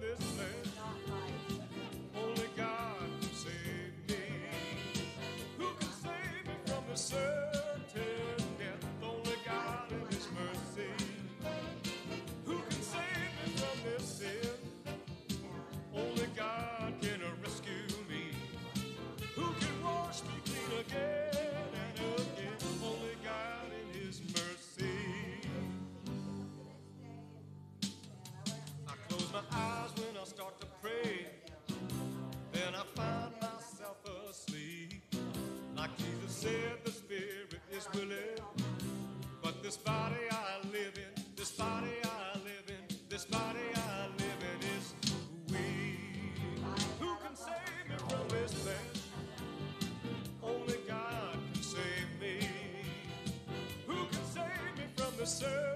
this. serve.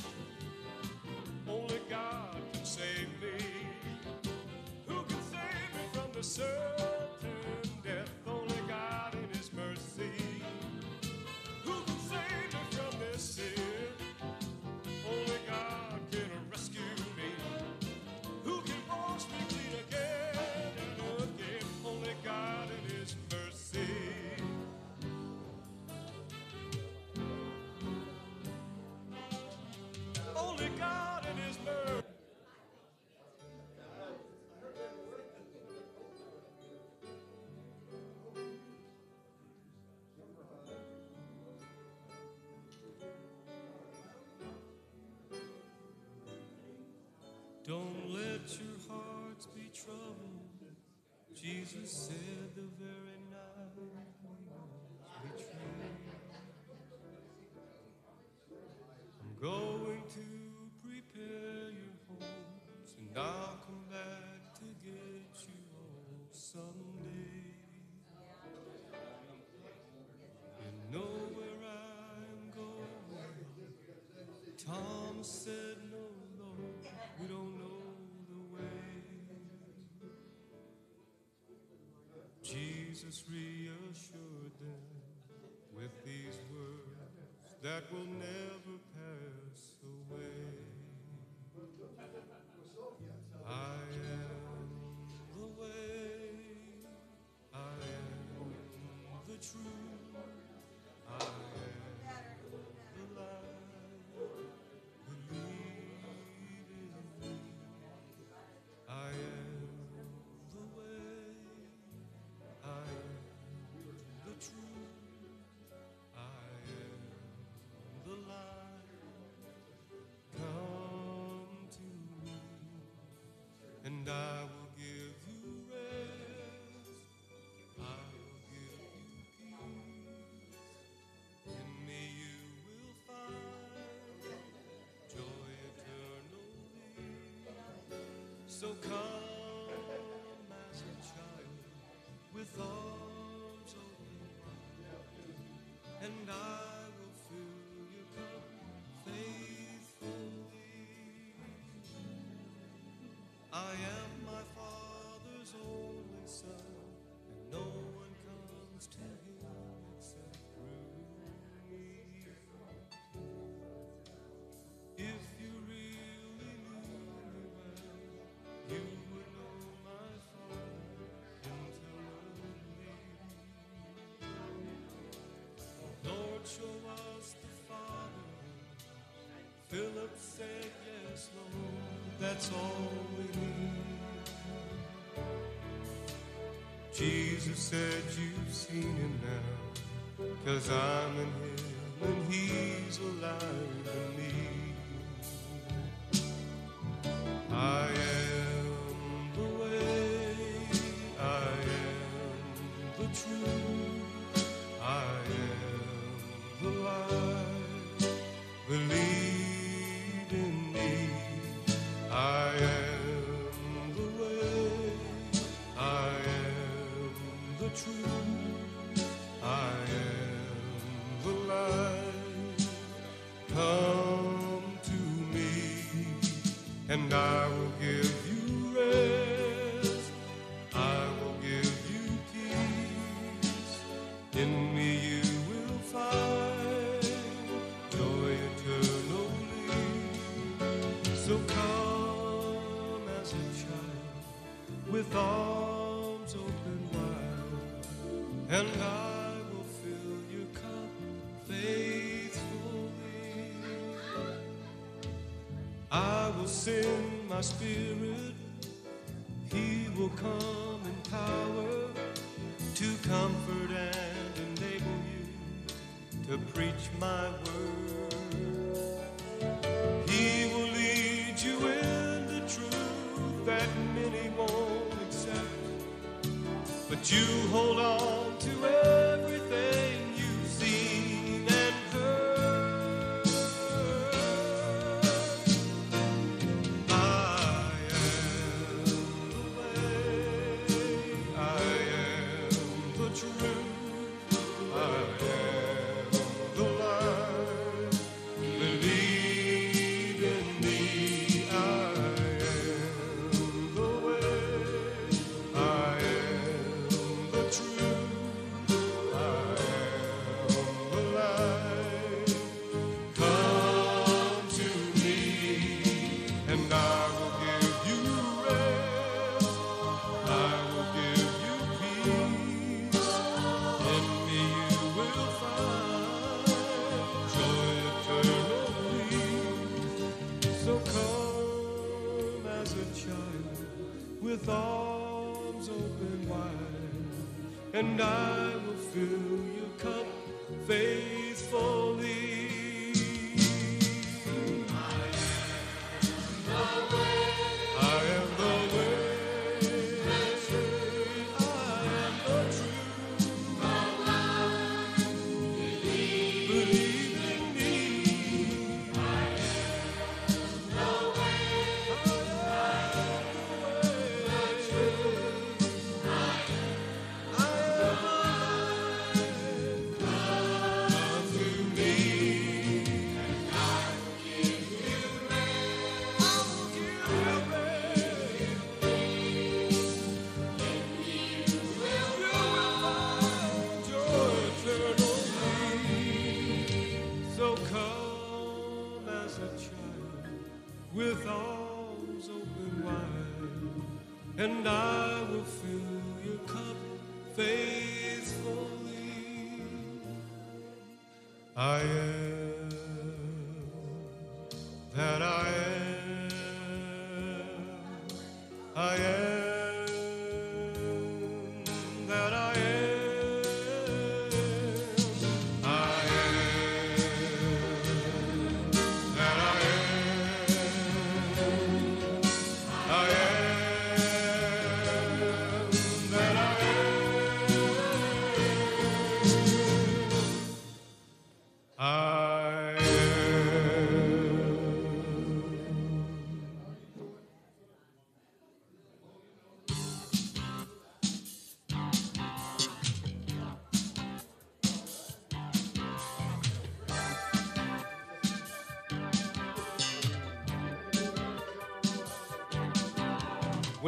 for. Don't let your hearts be troubled. Jesus said the very night we was. I'm going to prepare your homes, and I'll come back to get you all someday. You know where I'm going. Tom said. Jesus reassured them with these words that will never so come as a child with arms open wide, and I will fill your cup faithfully. I am. Joshua was the father. Philip said, Yes, Lord, that's all we need. Jesus said, You've seen him now, cause I'm in him and he's alive in me. spirit, He will come in power to comfort and enable you to preach my word. He will lead you in the truth that many won't accept, but you hold on.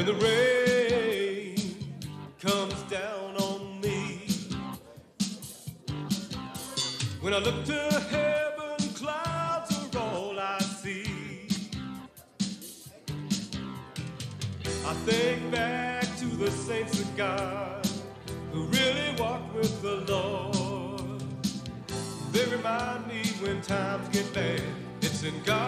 When the rain comes down on me, when I look to heaven, clouds are all I see. I think back to the saints of God who really walked with the Lord. They remind me when times get bad, it's in God.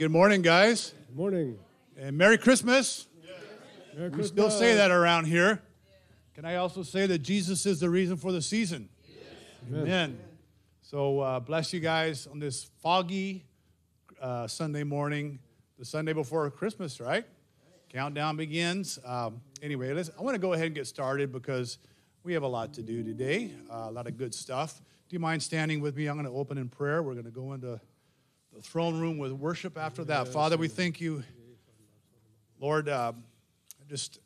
Good morning, guys. Good morning. And Merry Christmas. Merry We still say that around here. Can I also say that Jesus is the reason for the season? Amen. So uh, bless you guys on this foggy uh, Sunday morning, the Sunday before Christmas, right? Countdown begins. Um, anyway, let's, I want to go ahead and get started because we have a lot to do today, uh, a lot of good stuff. Do you mind standing with me? I'm going to open in prayer. We're going to go into the throne room with worship after that. Father, we thank you. Lord, uh, just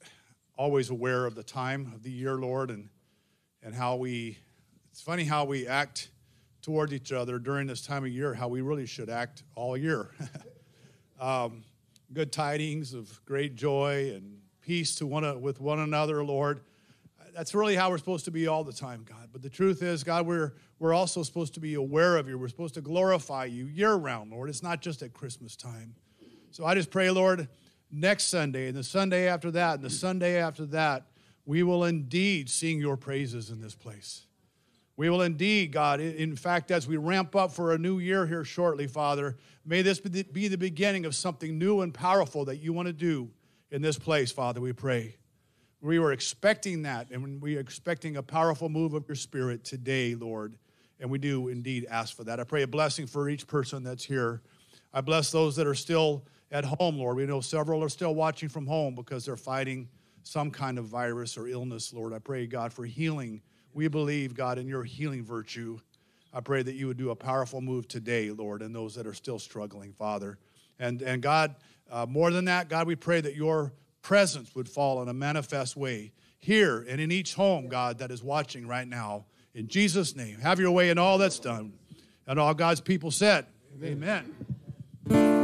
always aware of the time of the year, Lord, and, and how we, it's funny how we act towards each other during this time of year, how we really should act all year. um, good tidings of great joy and peace to one, with one another, Lord. That's really how we're supposed to be all the time, God. But the truth is, God, we're, we're also supposed to be aware of you. We're supposed to glorify you year round, Lord. It's not just at Christmas time. So I just pray, Lord, next Sunday and the Sunday after that and the Sunday after that, we will indeed sing your praises in this place. We will indeed, God, in fact, as we ramp up for a new year here shortly, Father, may this be the beginning of something new and powerful that you want to do in this place, Father, we pray. We were expecting that, and we are expecting a powerful move of your spirit today, Lord. And we do indeed ask for that. I pray a blessing for each person that's here. I bless those that are still at home, Lord. We know several are still watching from home because they're fighting some kind of virus or illness, Lord. I pray, God, for healing. We believe, God, in your healing virtue. I pray that you would do a powerful move today, Lord, and those that are still struggling, Father. And, and God, uh, more than that, God, we pray that your presence would fall in a manifest way here and in each home, God, that is watching right now. In Jesus' name, have your way in all that's done. And all God's people said, Amen. God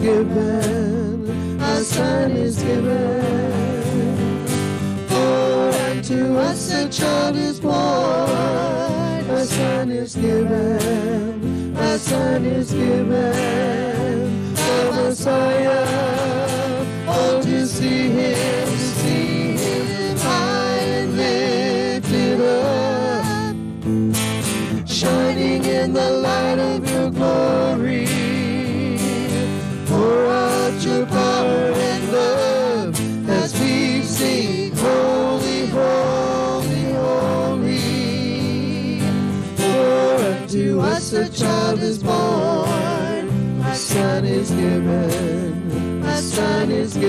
given, a son is given. For unto us a child is born, a son is given, a son is given.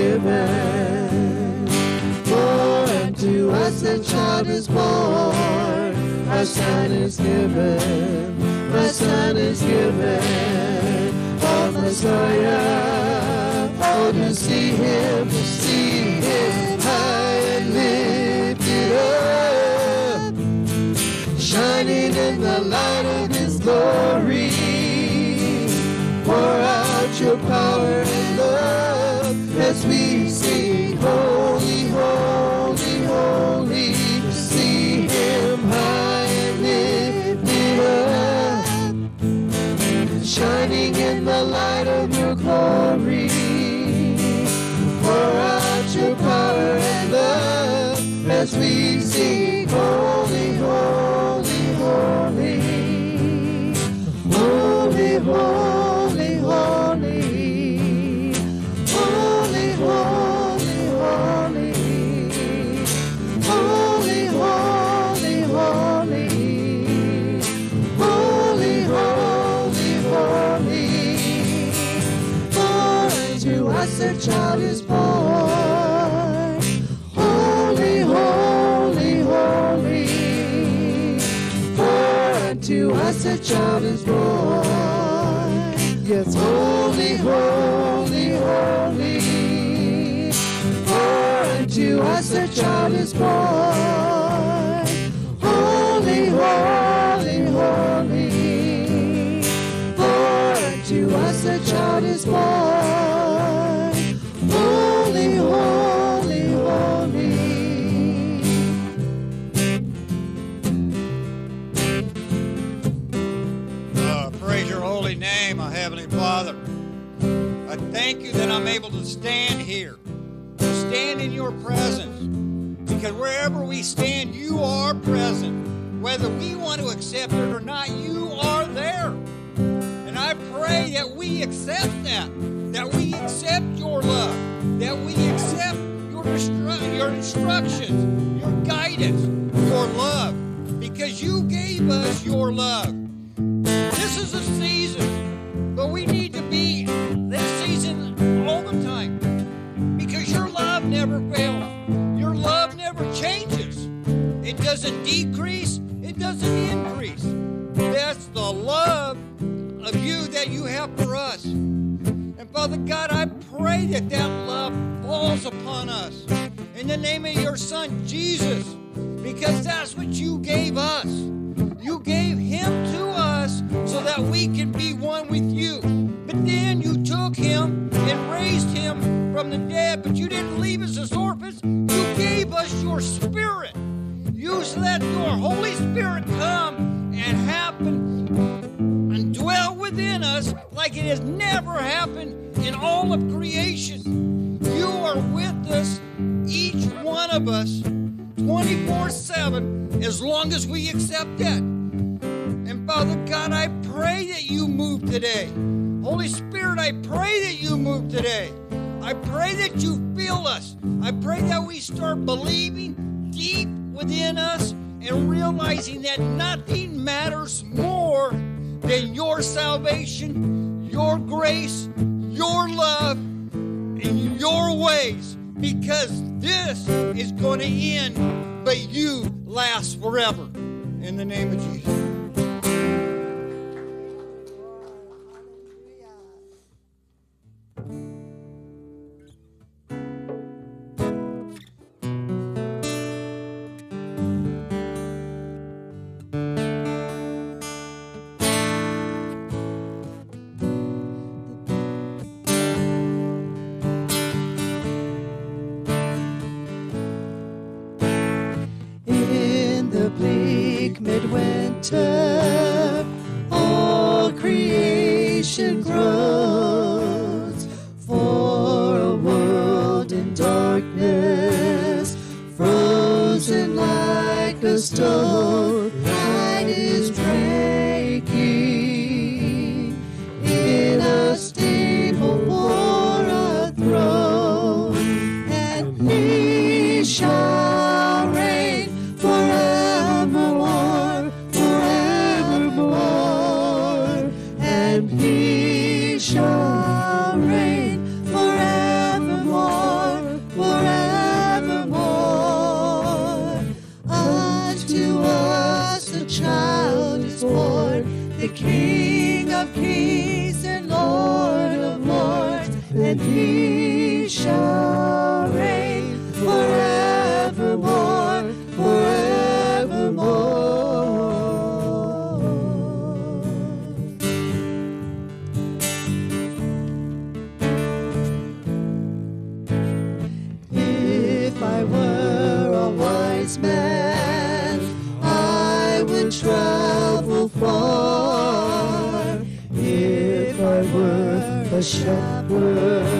Given. For unto us a child is born, a son is given, a son is given. Oh, Messiah, oh, to see him, to see him high and lifted up shining in the light of His glory. Pour out your power sing, born. Holy, holy, holy. For unto us a child is born. Holy, holy, holy. Uh, praise your holy name, our Heavenly Father. I thank you that I'm able to stand here, to stand in your presence, because wherever we stand, you are present. Whether we want to accept it or not, you are there. And I pray that we accept that, that we accept your love, that we accept your, instru- your instructions, your guidance, your love, because you gave us your love. This is a season, but we need It doesn't decrease, it doesn't increase. That's the love of you that you have for us. And Father God, I pray that that love falls upon us in the name of your Son, Jesus, because that's what you gave us. You gave him to us so that we can be one with you. But then you took him and raised him from the dead, but you didn't leave us as orphans. You gave us your spirit. You let your Holy Spirit come and happen and dwell within us like it has never happened in all of creation. You are with us, each one of us, 24 7, as long as we accept that. And Father God, I pray that you move today. Holy Spirit, I pray that you move today. I pray that you feel us. I pray that we start believing deep within us and realizing that nothing matters more than your salvation, your grace, your love, and your ways. Because this is going to end, but you last forever. In the name of Jesus. Shall reign forevermore, forevermore. If I were a wise man, I would travel far. If I were a shepherd,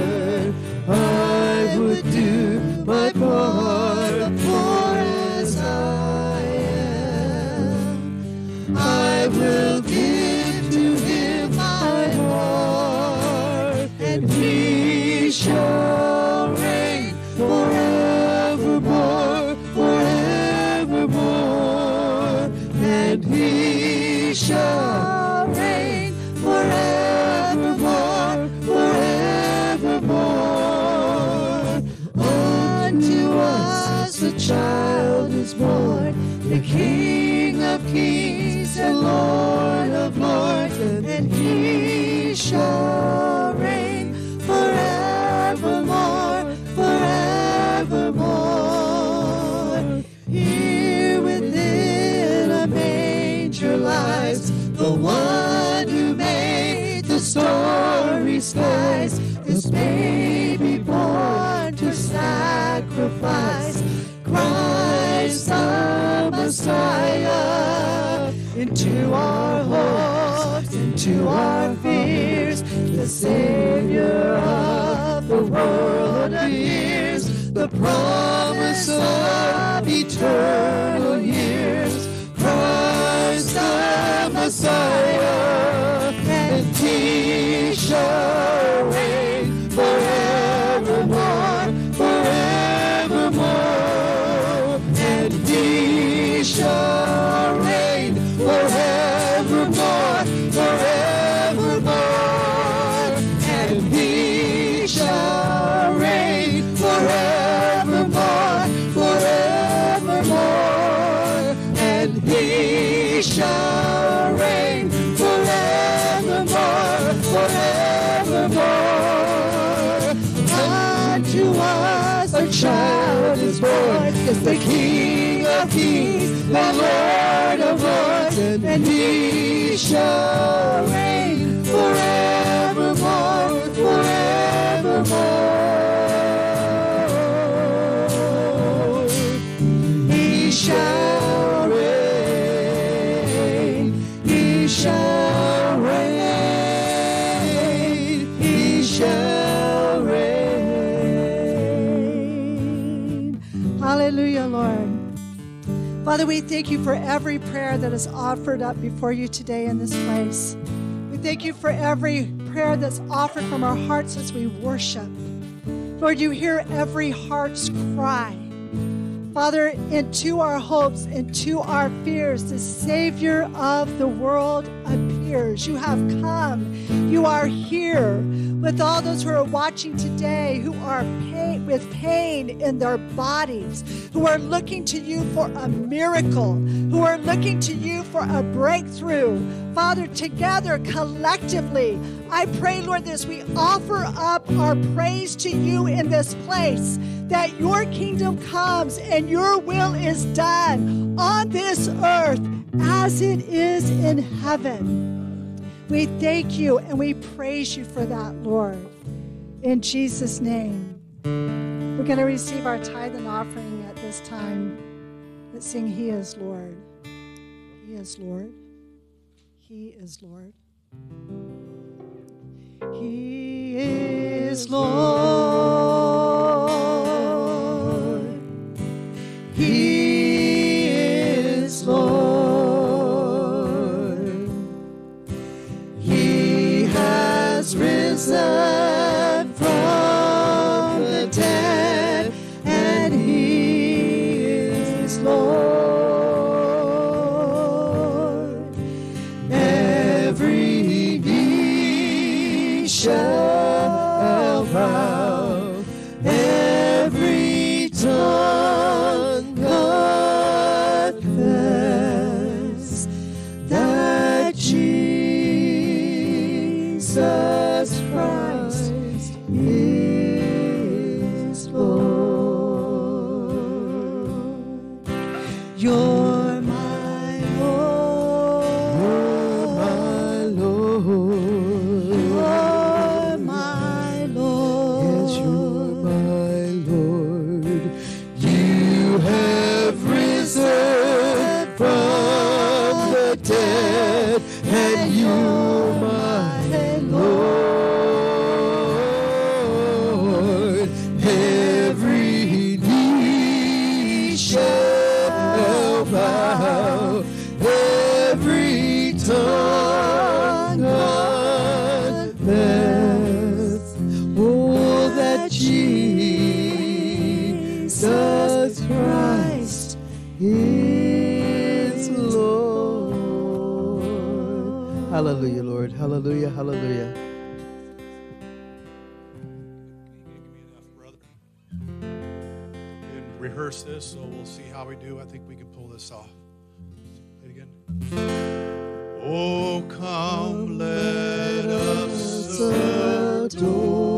Messiah into our hopes, into our fears. The Savior of the world appears, the promise of eternal Unto us a child is born, is the King of kings, the Lord of lords, and He shall reign Father, we thank you for every prayer that is offered up before you today in this place. We thank you for every prayer that's offered from our hearts as we worship. Lord, you hear every heart's cry. Father, into our hopes, into our fears, the Savior of the world appears. You have come. You are here with all those who are watching today who are pain, with pain in their bodies, who are looking to you for a miracle, who are looking to you for a breakthrough. Father, together, collectively, I pray, Lord, this we offer up our praise to you in this place that your kingdom comes and your will is done on this earth as it is in heaven. We thank you and we praise you for that, Lord. In Jesus' name. We're going to receive our tithe and offering at this time. Let's sing, He is Lord. He is Lord. He is Lord. He is Lord. and rehearse this, so we'll see how we do. I think we can pull this off. Say it again. Oh, come, let us adore.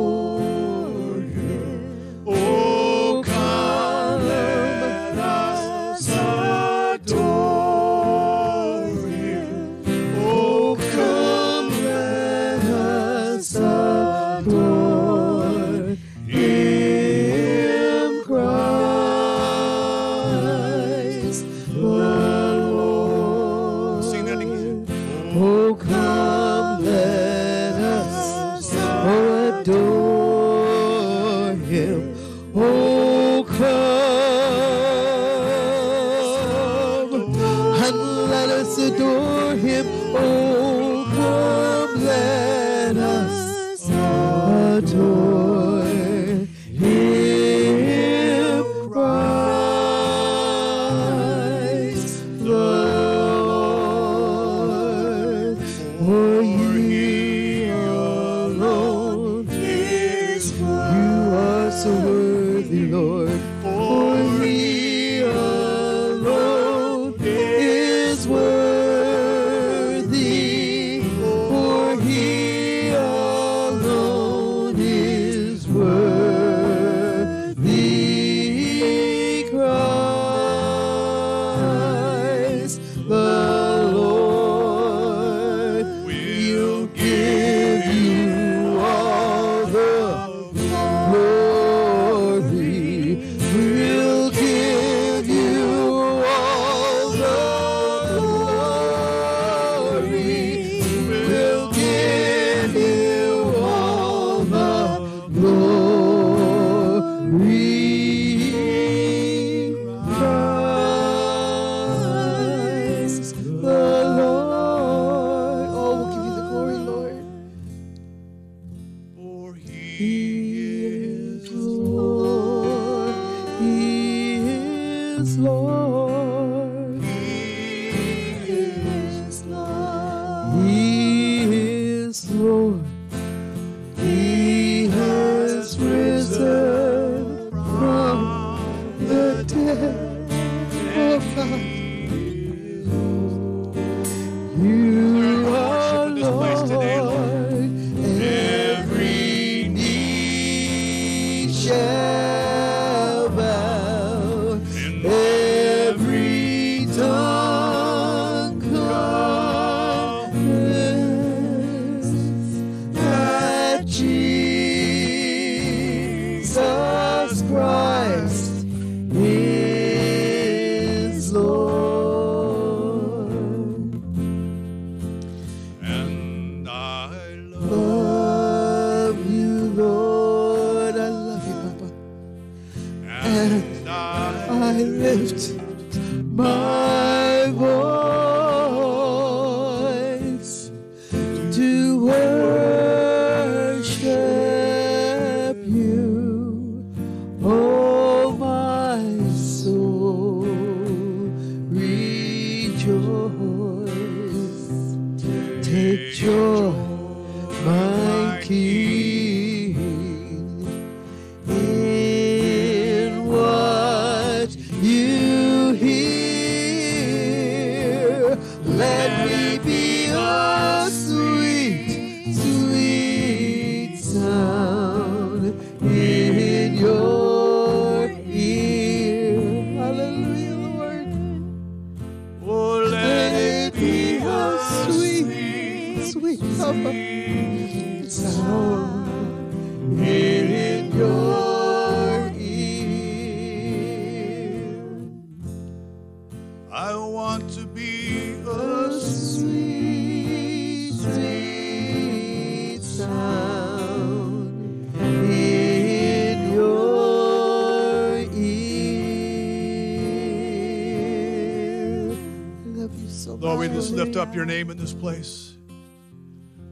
Lift up your name in this place.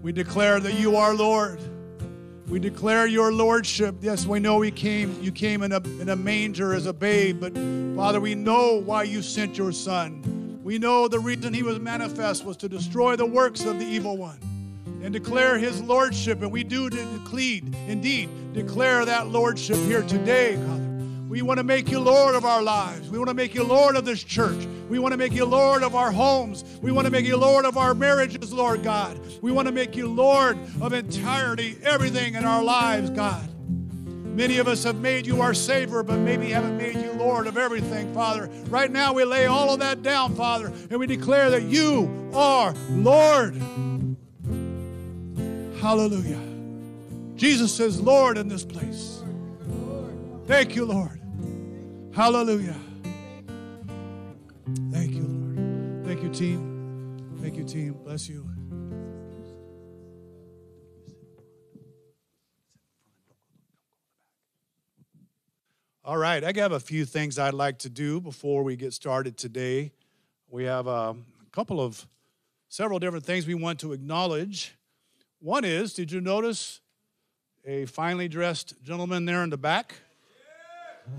We declare that you are Lord. We declare your lordship. Yes, we know he came, you came in a, in a manger as a babe, but Father, we know why you sent your son. We know the reason he was manifest was to destroy the works of the evil one and declare his lordship. And we do declare, indeed, declare that lordship here today, Father. We want to make you Lord of our lives. We want to make you Lord of this church. We want to make you Lord of our homes. We want to make you Lord of our marriages, Lord God. We want to make you Lord of entirety, everything in our lives, God. Many of us have made you our Savior, but maybe haven't made you Lord of everything, Father. Right now, we lay all of that down, Father, and we declare that you are Lord. Hallelujah. Jesus says, Lord, in this place. Thank you, Lord. Hallelujah. Team. Thank you, team. Bless you. All right, I have a few things I'd like to do before we get started today. We have um, a couple of several different things we want to acknowledge. One is, did you notice a finely dressed gentleman there in the back?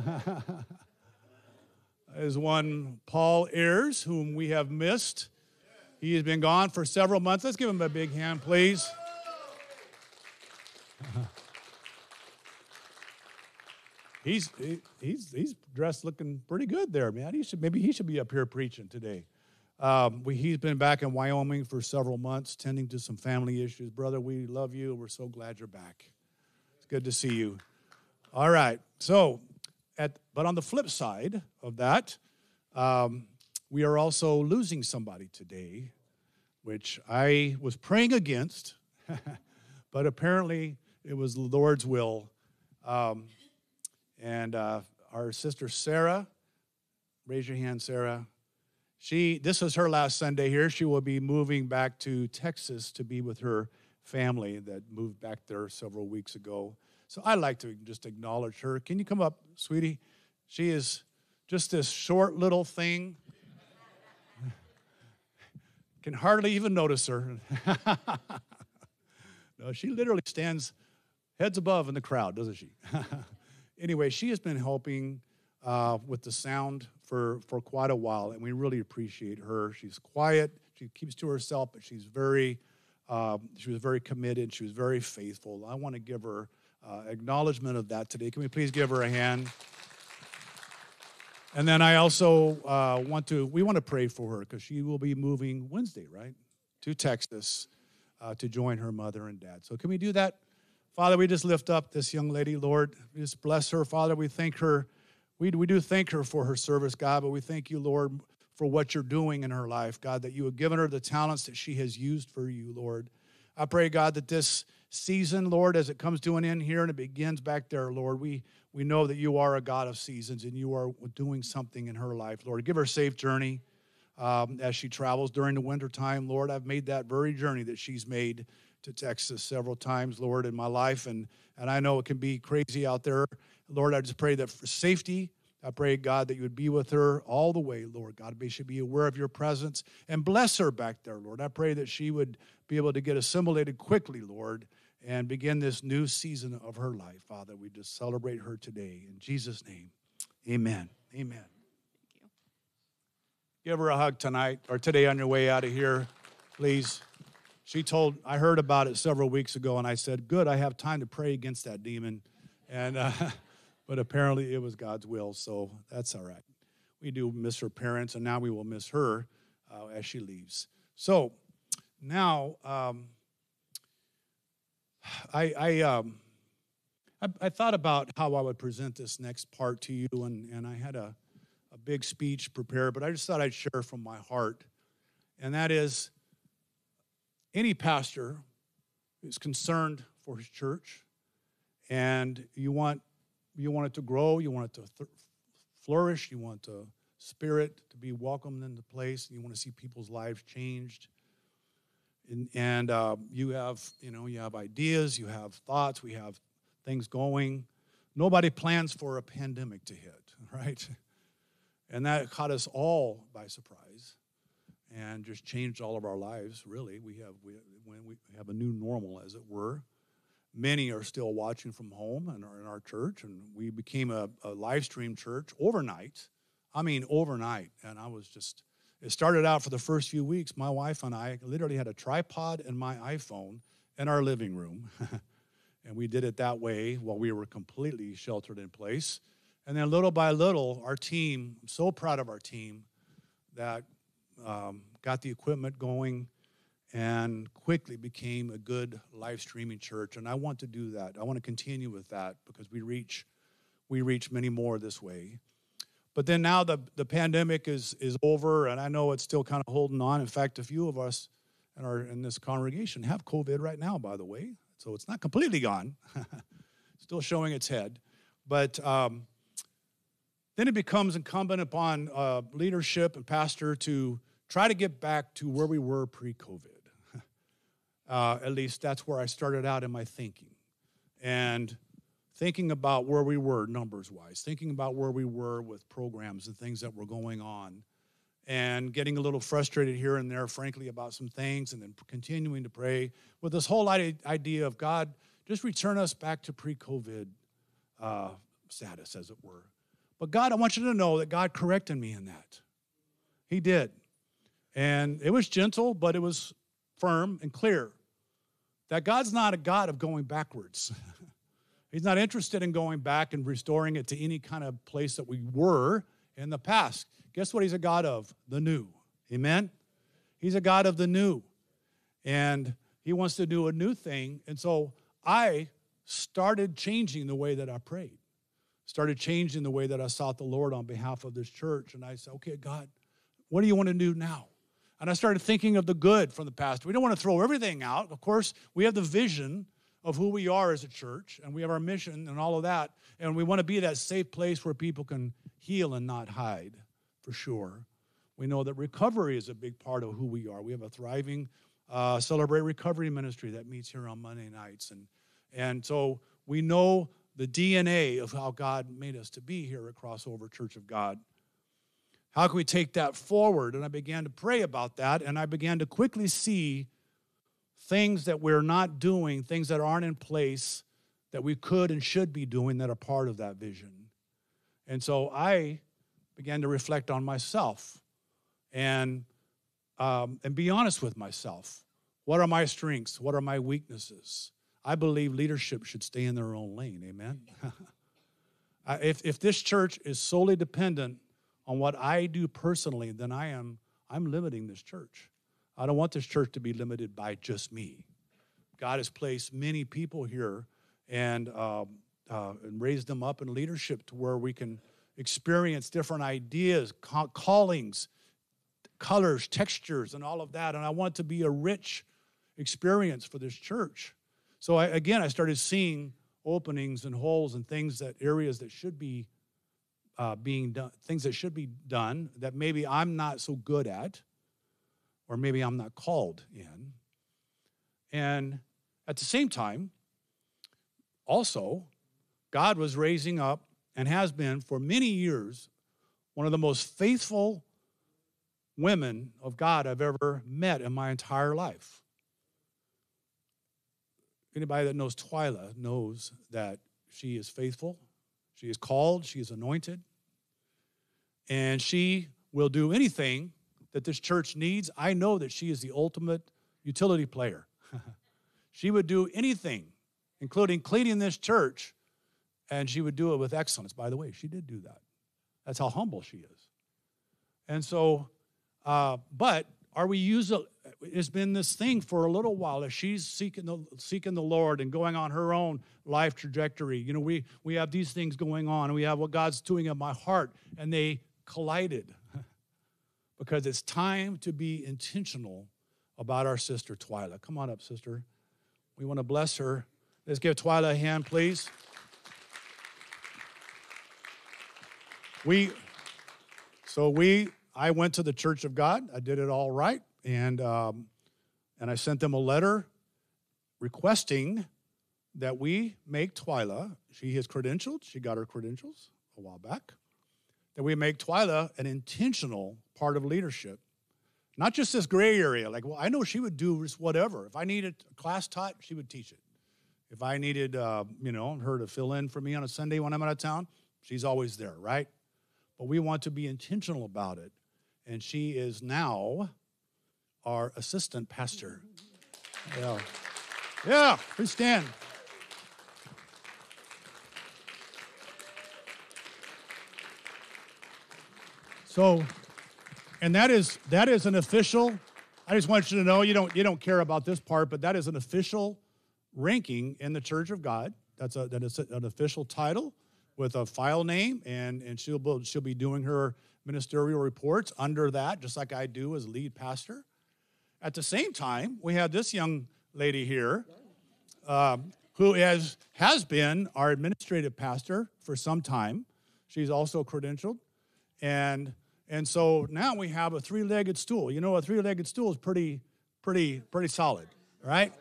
is one Paul Ayers, whom we have missed. He has been gone for several months. Let's give him a big hand, please. he's he, he's he's dressed looking pretty good there, man. He should maybe he should be up here preaching today. Um, we, he's been back in Wyoming for several months, tending to some family issues. Brother, we love you. We're so glad you're back. It's good to see you. All right. So, at but on the flip side of that, um, we are also losing somebody today, which I was praying against, but apparently it was the Lord's will. Um, and uh, our sister Sarah, raise your hand, Sarah. She, this is her last Sunday here. She will be moving back to Texas to be with her family that moved back there several weeks ago. So I'd like to just acknowledge her. Can you come up, sweetie? She is just this short little thing. Can hardly even notice her. no, she literally stands heads above in the crowd, doesn't she? anyway, she has been helping uh, with the sound for, for quite a while, and we really appreciate her. She's quiet, she keeps to herself, but she's very, um, she was very committed, she was very faithful. I want to give her uh, acknowledgement of that today. Can we please give her a hand? And then I also uh, want to, we want to pray for her because she will be moving Wednesday, right, to Texas uh, to join her mother and dad. So can we do that? Father, we just lift up this young lady, Lord. We just bless her, Father. We thank her. We, we do thank her for her service, God, but we thank you, Lord, for what you're doing in her life, God, that you have given her the talents that she has used for you, Lord. I pray, God, that this season, Lord, as it comes to an end here and it begins back there, Lord, we, we know that you are a God of seasons and you are doing something in her life, Lord. Give her a safe journey um, as she travels during the wintertime, Lord. I've made that very journey that she's made to Texas several times, Lord, in my life, and, and I know it can be crazy out there. Lord, I just pray that for safety, I pray, God, that you would be with her all the way, Lord. God, may she be aware of your presence and bless her back there, Lord. I pray that she would be able to get assimilated quickly, Lord, and begin this new season of her life, Father. We just celebrate her today. In Jesus' name, amen. Amen. Thank you. Give her a hug tonight or today on your way out of here, please. She told, I heard about it several weeks ago, and I said, Good, I have time to pray against that demon. And, uh, but apparently it was God's will, so that's all right. We do miss her parents, and now we will miss her uh, as she leaves. So now, um, I, I, um, I, I, thought about how I would present this next part to you, and, and I had a, a big speech prepared, but I just thought I'd share from my heart. And that is any pastor is concerned for his church, and you want, you want it to grow, you want it to th- flourish, you want the spirit to be welcomed into place, and you want to see people's lives changed and, and uh, you have you know you have ideas you have thoughts we have things going nobody plans for a pandemic to hit right and that caught us all by surprise and just changed all of our lives. Really, we have we when we have a new normal, as it were. Many are still watching from home and are in our church, and we became a, a live stream church overnight. I mean, overnight, and I was just. It started out for the first few weeks. My wife and I literally had a tripod and my iPhone in our living room. and we did it that way while we were completely sheltered in place. And then little by little, our team, I'm so proud of our team that um, got the equipment going and quickly became a good live streaming church. And I want to do that. I want to continue with that because we reach, we reach many more this way. But then now the, the pandemic is, is over, and I know it's still kind of holding on. In fact, a few of us in, our, in this congregation have COVID right now, by the way. So it's not completely gone, still showing its head. But um, then it becomes incumbent upon uh, leadership and pastor to try to get back to where we were pre COVID. Uh, at least that's where I started out in my thinking. And thinking about where we were numbers wise, thinking about where we were with programs and things that were going on, and getting a little frustrated here and there, frankly, about some things, and then continuing to pray with this whole idea of God, just return us back to pre COVID uh, status, as it were. But God, I want you to know that God corrected me in that. He did. And it was gentle, but it was firm and clear that God's not a God of going backwards. He's not interested in going back and restoring it to any kind of place that we were in the past. Guess what He's a God of? The new. Amen? He's a God of the new. And He wants to do a new thing. And so I started changing the way that I prayed, started changing the way that I sought the Lord on behalf of this church. And I said, okay, God, what do you want to do now? And I started thinking of the good from the past. We don't want to throw everything out. Of course, we have the vision of who we are as a church, and we have our mission and all of that. And we want to be that safe place where people can heal and not hide, for sure. We know that recovery is a big part of who we are. We have a thriving uh, Celebrate Recovery ministry that meets here on Monday nights. And, and so we know the DNA of how God made us to be here at Crossover Church of God. How can we take that forward? And I began to pray about that, and I began to quickly see things that we're not doing, things that aren't in place that we could and should be doing that are part of that vision. And so I began to reflect on myself and, um, and be honest with myself. What are my strengths? What are my weaknesses? I believe leadership should stay in their own lane. Amen. if, if this church is solely dependent on what I do personally, then I am I'm limiting this church. I don't want this church to be limited by just me. God has placed many people here and, uh, uh, and raised them up in leadership to where we can experience different ideas, ca- callings, colors, textures, and all of that. And I want to be a rich experience for this church. So I, again, I started seeing openings and holes and things that areas that should be uh, being done, things that should be done that maybe I'm not so good at, or maybe I'm not called in. And at the same time, also, God was raising up and has been for many years one of the most faithful women of God I've ever met in my entire life. Anybody that knows Twyla knows that she is faithful she is called, she is anointed, and she will do anything that this church needs. I know that she is the ultimate utility player. she would do anything, including cleaning this church, and she would do it with excellence. By the way, she did do that. That's how humble she is. And so, uh, but are we using it's been this thing for a little while as she's seeking the seeking the Lord and going on her own life trajectory. You know, we we have these things going on, and we have what God's doing in my heart, and they collided because it's time to be intentional about our sister Twyla. Come on up, sister. We want to bless her. Let's give Twyla a hand, please. We so we I went to the Church of God. I did it all right and um, and I sent them a letter requesting that we make Twyla. She has credentialed. She got her credentials a while back. That we make Twyla an intentional part of leadership, Not just this gray area. Like, well, I know she would do whatever. If I needed a class taught, she would teach it. If I needed, uh, you know, her to fill in for me on a Sunday when I'm out of town, she's always there, right? But we want to be intentional about it. And she is now our assistant pastor. Yeah. Yeah, please stand. So, and that is that is an official. I just want you to know you don't you don't care about this part, but that is an official ranking in the Church of God. That's a that is an official title with a file name, and and she'll be, she'll be doing her ministerial reports under that, just like I do as lead pastor. At the same time, we have this young lady here um, who has, has been our administrative pastor for some time. She's also credentialed. And, and so now we have a three legged stool. You know, a three legged stool is pretty, pretty, pretty solid, right?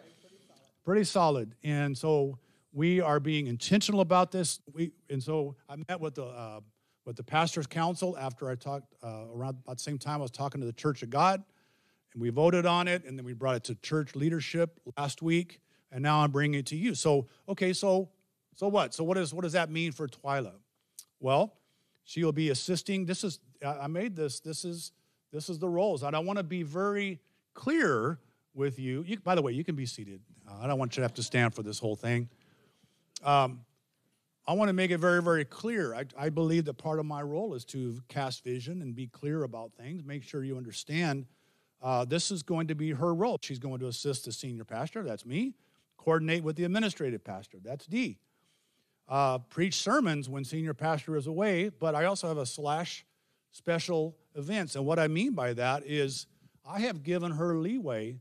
Pretty solid. And so we are being intentional about this. We, and so I met with the, uh, with the pastor's council after I talked uh, around about the same time I was talking to the Church of God and we voted on it, and then we brought it to church leadership last week, and now I'm bringing it to you. So, okay, so so what? So what does what does that mean for Twyla? Well, she will be assisting. This is I made this. This is this is the roles, and I want to be very clear with you. you by the way, you can be seated. I don't want you to have to stand for this whole thing. Um, I want to make it very, very clear. I, I believe that part of my role is to cast vision and be clear about things, make sure you understand uh, this is going to be her role. She's going to assist the senior pastor, that's me, coordinate with the administrative pastor, that's Dee. Uh, preach sermons when senior pastor is away, but I also have a slash special events. And what I mean by that is I have given her leeway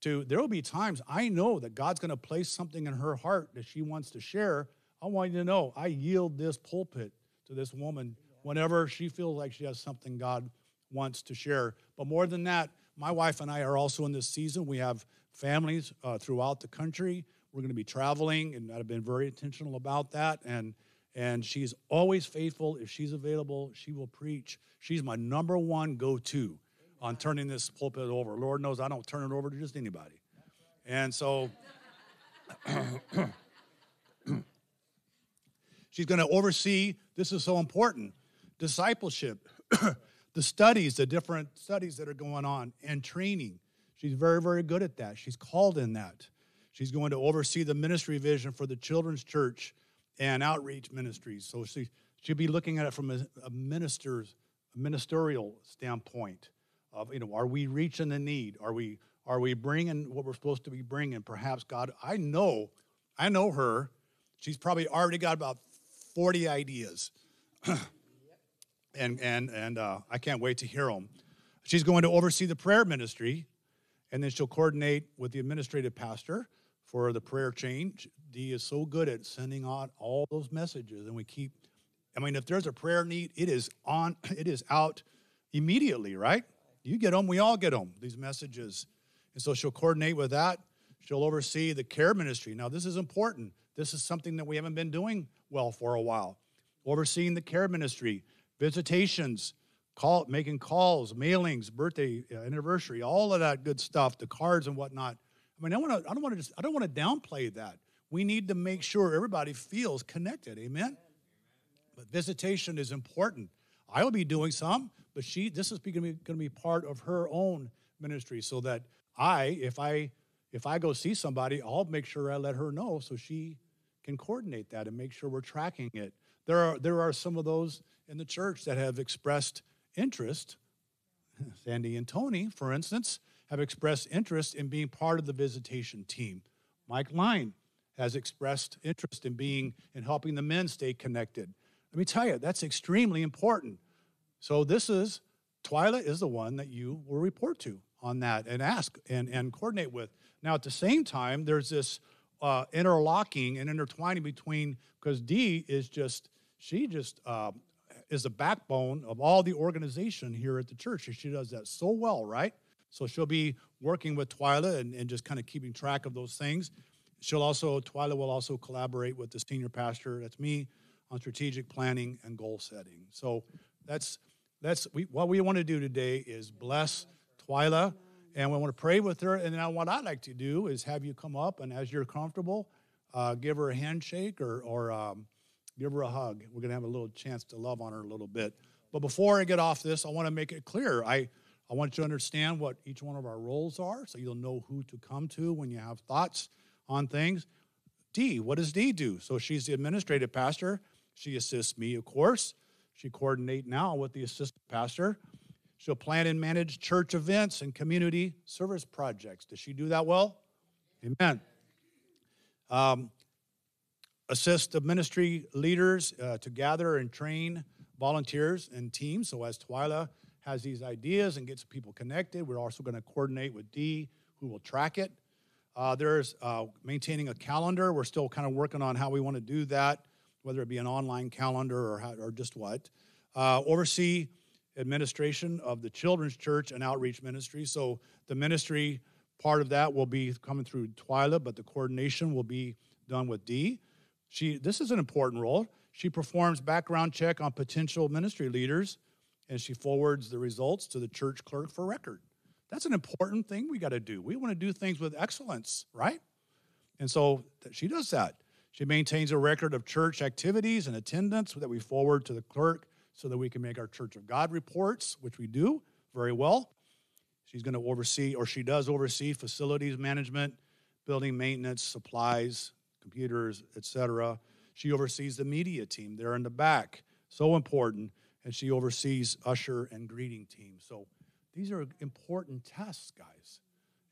to, there will be times I know that God's going to place something in her heart that she wants to share. I want you to know I yield this pulpit to this woman whenever she feels like she has something God wants to share. But more than that, my wife and I are also in this season. We have families uh, throughout the country. We're going to be traveling, and I've been very intentional about that. And and she's always faithful. If she's available, she will preach. She's my number one go-to on turning this pulpit over. Lord knows I don't turn it over to just anybody. And so she's going to oversee. This is so important. Discipleship. the studies, the different studies that are going on, and training. She's very, very good at that. She's called in that. She's going to oversee the ministry vision for the children's church and outreach ministries. So she, she'll be looking at it from a, a minister's a ministerial standpoint of, you know, are we reaching the need? Are we are we bringing what we're supposed to be bringing? Perhaps God, I know, I know her. She's probably already got about 40 ideas and and and uh, I can't wait to hear them. She's going to oversee the prayer ministry, and then she'll coordinate with the administrative pastor for the prayer change. Dee is so good at sending out all those messages, and we keep. I mean, if there's a prayer need, it is on. It is out immediately, right? You get them, we all get them. These messages, and so she'll coordinate with that. She'll oversee the care ministry. Now, this is important. This is something that we haven't been doing well for a while. Overseeing the care ministry visitations, call, making calls, mailings, birthday uh, anniversary, all of that good stuff, the cards and whatnot. I mean, I, wanna, I don't want to just I don't want to downplay that. We need to make sure everybody feels connected. Amen. But visitation is important. I will be doing some, but she this is going to be going to be part of her own ministry, so that I, if I if I go see somebody, I'll make sure I let her know so she can coordinate that and make sure we're tracking it. There are there are some of those in the church that have expressed interest. Sandy and Tony, for instance, have expressed interest in being part of the visitation team. Mike Line has expressed interest in being in helping the men stay connected. Let me tell you, that's extremely important. So this is Twyla is the one that you will report to on that and ask and, and coordinate with. Now, at the same time, there's this uh, interlocking and intertwining between because Dee is just she just uh, is the backbone of all the organization here at the church. And she does that so well, right? So she'll be working with Twyla and, and just kind of keeping track of those things. She'll also, Twyla will also collaborate with the senior pastor, that's me, on strategic planning and goal setting. So that's, that's we, what we want to do today is bless Twyla, and we want to pray with her. And now, what I'd like to do is have you come up, and as you're comfortable, uh, give her a handshake or, or um, give her a hug. We're going to have a little chance to love on her a little bit. But before I get off this, I want to make it clear. I, I want you to understand what each one of our roles are so you'll know who to come to when you have thoughts on things. Dee, what does Dee do? So she's the administrative pastor. She assists me, of course. She coordinates now with the assistant pastor. She'll plan and manage church events and community service projects. Does she do that well? Amen. Um, assist the ministry leaders uh, to gather and train volunteers and teams. So as Twyla has these ideas and gets people connected, we're also going to coordinate with Dee, who will track it. Uh, there's uh, maintaining a calendar. We're still kind of working on how we want to do that, whether it be an online calendar or, how, or just what. Uh, oversee administration of the children's church and outreach ministry. So the ministry part of that will be coming through Twyla, but the coordination will be done with Dee. She, this is an important role. She performs background check on potential ministry leaders, and she forwards the results to the church clerk for record. That's an important thing we got to do. We want to do things with excellence, right? And so she does that. She maintains a record of church activities and attendance that we forward to the clerk so that we can make our Church of God reports, which we do very well. She's going to oversee, or she does oversee, facilities management, building maintenance, supplies, computers, etc. She oversees the media team there in the back, so important, and she oversees usher and greeting team. So these are important tasks, guys,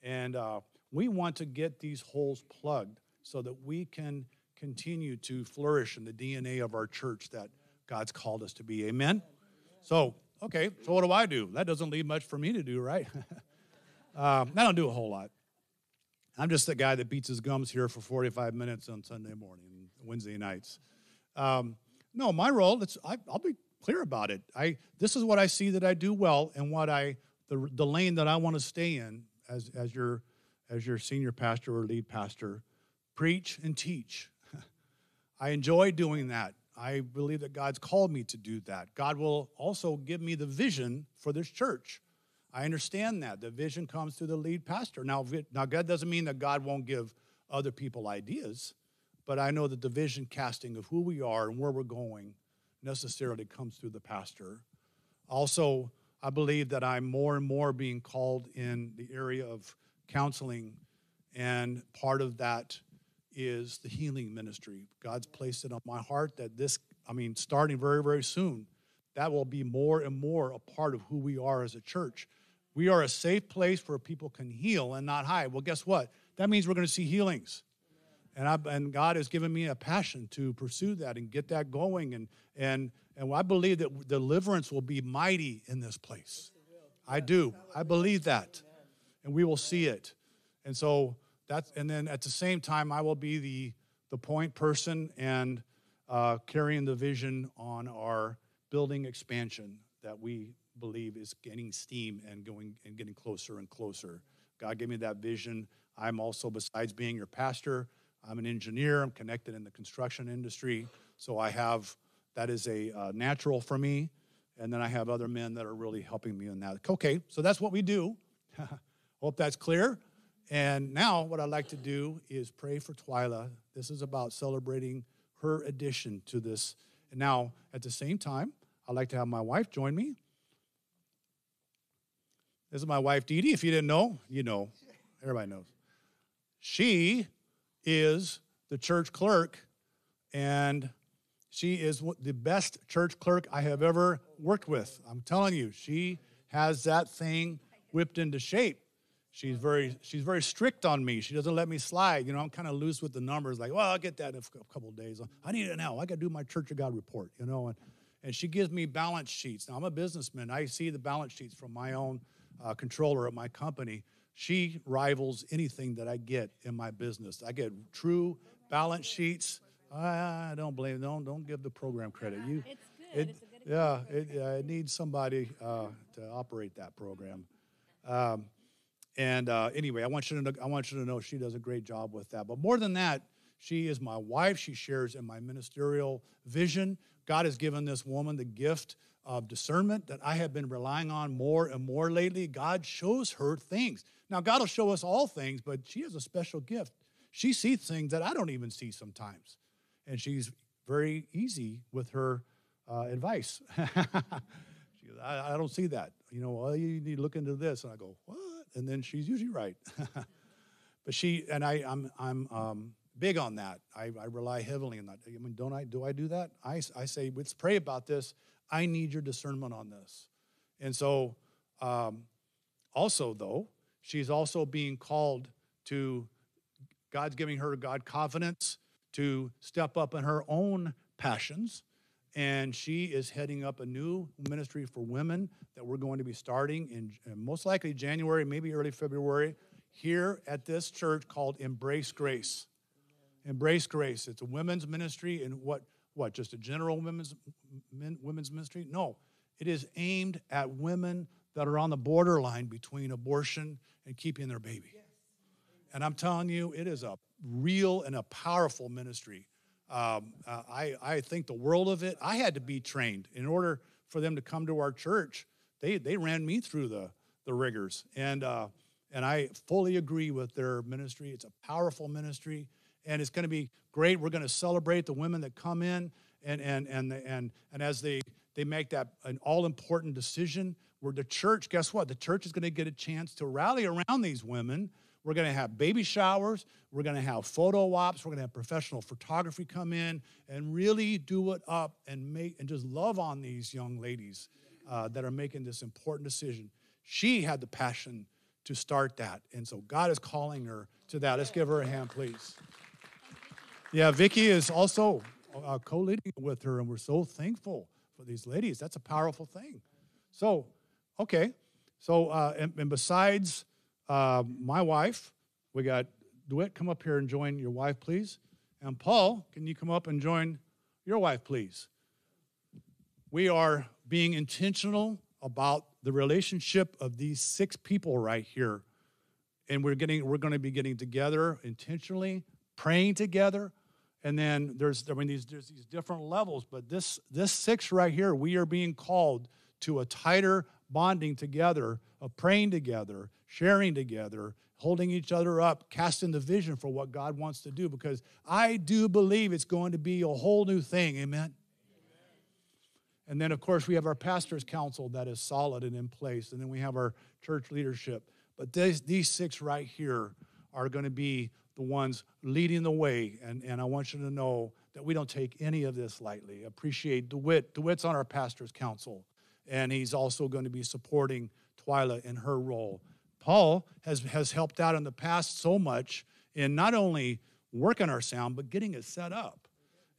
and uh, we want to get these holes plugged so that we can continue to flourish in the DNA of our church that God's called us to be. Amen. So, okay, so what do I do? That doesn't leave much for me to do, right? um, I don't do a whole lot. I'm just the guy that beats his gums here for 45 minutes on Sunday morning Wednesday nights. Um, no, my role, it's, I, I'll be clear about it. I, this is what I see that I do well and what I, the, the lane that I want to stay in as, as, your, as your senior pastor or lead pastor. Preach and teach. I enjoy doing that. I believe that God's called me to do that. God will also give me the vision for this church. I understand that. The vision comes through the lead pastor. Now, now God doesn't mean that God won't give other people ideas, but I know that the vision casting of who we are and where we're going necessarily comes through the pastor. Also, I believe that I'm more and more being called in the area of counseling, and part of that is the healing ministry. God's placed it on my heart that this, I mean, starting very, very soon, that will be more and more a part of who we are as a church. We are a safe place where people can heal and not hide. Well, guess what? That means we're going to see healings. And, I, and God has given me a passion to pursue that and get that going. And, and, and I believe that deliverance will be mighty in this place. I do. I believe that. And we will see it. And so that's, and then at the same time, I will be the, the point person and uh, carrying the vision on our building expansion that we believe is gaining steam and going and getting closer and closer. God gave me that vision. I'm also, besides being your pastor, I'm an engineer. I'm connected in the construction industry, so I have that is a uh, natural for me. And then I have other men that are really helping me in that. Okay, so that's what we do. Hope that's clear. And now, what I'd like to do is pray for Twyla. This is about celebrating her addition to this. And now, at the same time, I'd like to have my wife join me. This is my wife, Dee Dee. If you didn't know, you know. Everybody knows. She is the church clerk, and she is the best church clerk I have ever worked with. I'm telling you, she has that thing whipped into shape. She's very, she's very strict on me. She doesn't let me slide. You know, I'm kind of loose with the numbers. Like, well, I'll get that in a couple days. I need it now. I got to do my Church of God report. You know, and and she gives me balance sheets. Now I'm a businessman. I see the balance sheets from my own uh, controller at my company. She rivals anything that I get in my business. I get true balance sheets. I don't blame. Don't don't give the program credit. You, It's good. it, It's good yeah, it, uh, it needs somebody uh, to operate that program. Um, and uh, anyway, I want you to know, I want you to know she does a great job with that. But more than that, she is my wife. She shares in my ministerial vision. God has given this woman the gift of discernment that I have been relying on more and more lately. God shows her things. Now, God will show us all things, but she has a special gift. She sees things that I don't even see sometimes. And she's very easy with her uh, advice. she goes, I, I don't see that. You know, well, you need to look into this. And I go, what? And then she's usually right. but she, and I, I'm, I'm um, big on that. I, I rely heavily on that. I mean, don't I, do I do that? I, I say, let's pray about this. I need your discernment on this. And so, um, also, though, she's also being called to, God's giving her God confidence to step up in her own passions. And she is heading up a new ministry for women that we're going to be starting in uh, most likely January, maybe early February, here at this church called Embrace Grace. Embrace Grace. It's a women's ministry and what what just a general women's men, women's ministry? No, it is aimed at women that are on the borderline between abortion and keeping their baby. And I'm telling you, it is a real and a powerful ministry. Um, uh, I, I think the world of it. I had to be trained in order for them to come to our church. They, they ran me through the, the rigors. And, uh, and I fully agree with their ministry. It's a powerful ministry, and it's going to be great. We're going to celebrate the women that come in, and, and, and, and, and as they, they make that an all important decision, where the church, guess what? The church is going to get a chance to rally around these women we're going to have baby showers. We're going to have photo ops. We're going to have professional photography come in and really do it up and make and just love on these young ladies uh, that are making this important decision. She had the passion to start that, and so God is calling her to that. Let's give her a hand, please. Yeah, Vicky is also uh, co-leading with her, and we're so thankful for these ladies. That's a powerful thing. So, okay, so uh, and, and besides uh, my wife, we got DeWitt, come up here and join your wife, please. And Paul, can you come up and join your wife, please? We are being intentional about the relationship of these six people right here. And we're getting we're going to be getting together intentionally, praying together. And then there's I mean these there's these different levels, but this this six right here, we are being called to a tighter bonding together, of praying together, sharing together, holding each other up, casting the vision for what God wants to do, because I do believe it's going to be a whole new thing. Amen. And then, of course, we have our pastor's council that is solid and in place. And then we have our church leadership. But these, these six right here are going to be the ones leading the way. And, and I want you to know that we don't take any of this lightly. Appreciate DeWitt. DeWitt's on our pastor's council and he's also going to be supporting Twyla in her role. Paul has, has helped out in the past so much in not only working our sound, but getting it set up.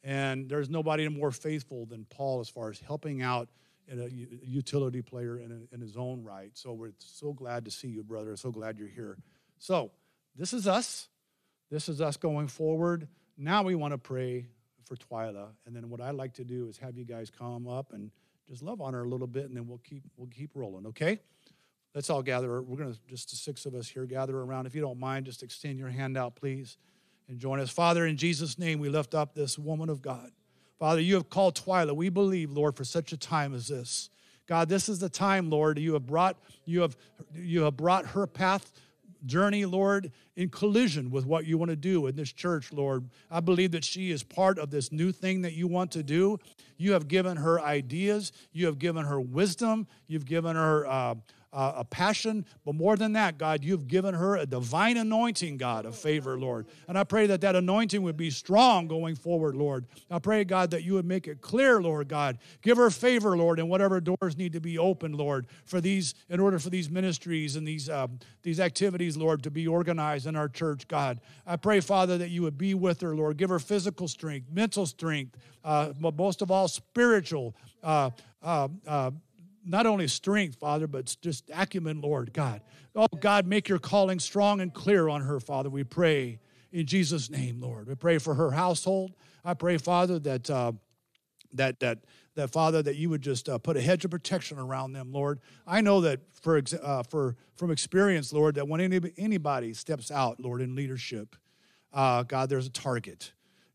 And there's nobody more faithful than Paul as far as helping out in a utility player in, a, in his own right. So we're so glad to see you, brother. So glad you're here. So this is us. This is us going forward. Now we want to pray for Twyla. And then what I'd like to do is have you guys come up and just love on her a little bit, and then we'll keep we'll keep rolling. Okay. Let's all gather. We're going to just the six of us here gather around. If you don't mind, just extend your hand out, please, and join us. Father, in Jesus' name, we lift up this woman of God. Father, you have called Twyla. We believe, Lord, for such a time as this. God, this is the time, Lord. You have brought you have you have brought her path journey, Lord, in collision with what you want to do in this church, Lord. I believe that she is part of this new thing that you want to do. You have given her ideas, you have given her wisdom, you've given her. Uh, uh, a passion, but more than that, God, you've given her a divine anointing, God, of favor, Lord. And I pray that that anointing would be strong going forward, Lord. I pray, God, that you would make it clear, Lord God. Give her favor, Lord, and whatever doors need to be opened, Lord, for these, in order for these ministries and these, uh, these activities, Lord, to be organized in our church, God. I pray, Father, that you would be with her, Lord. Give her physical strength, mental strength, uh, but most of all, spiritual. Uh, uh, uh not only strength, Father, but just acumen, Lord God. Oh, God, make your calling strong and clear on her, Father. We pray in Jesus' name, Lord. We pray for her household. I pray, Father, that. Uh, that that that Father, that you would just uh, put a hedge of protection around them, Lord. I know that for uh, for from experience, Lord, that when any, anybody steps out, Lord, in leadership, uh, God, there's a target,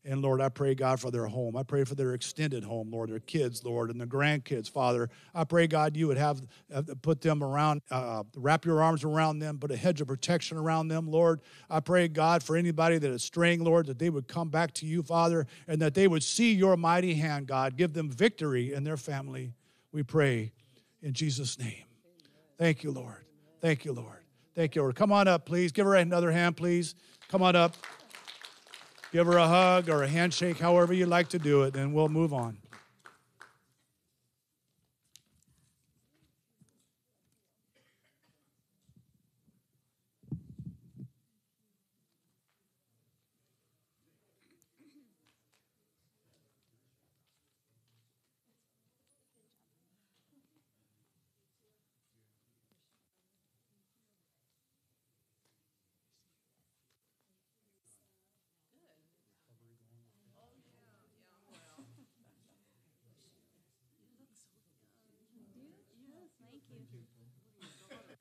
And Lord, I pray, God, for their home. I pray for their extended home, Lord, their kids, Lord, and their grandkids, Father. I pray, God, you would have uh, put them around, uh, wrap your arms around them, put a hedge of protection around them, Lord. I pray, God, for anybody that is straying, Lord, that they would come back to you, Father, and that they would see your mighty hand, God. Give them victory in their family. We pray in Jesus' name. Thank you, Lord. Thank you, Lord. Thank you, Lord. Come on up, please. Give her another hand, please. Come on up. Give her a hug or a handshake, however you like to do it, and we'll move on.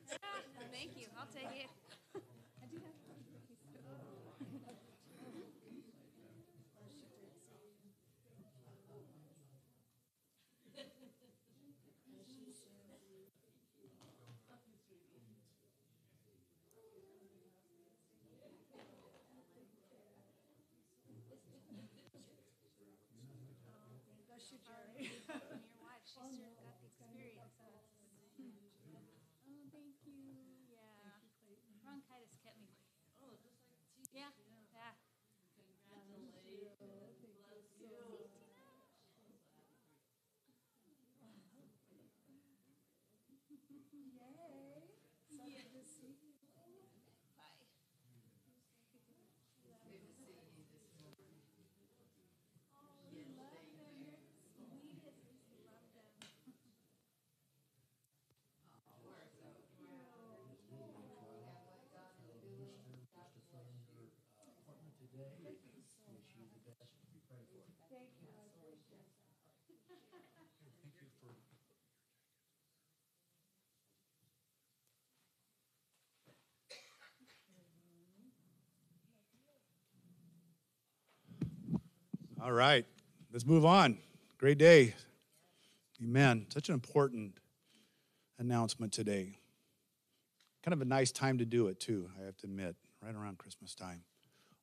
Thank you. Thank you. I'll take it. Your wife, she's sure got the experience. Oh, thank you. Yeah. Bronchitis kept me. Oh, just like. Yeah, All right, let's move on. Great day. Amen. Such an important announcement today. Kind of a nice time to do it, too, I have to admit, right around Christmas time.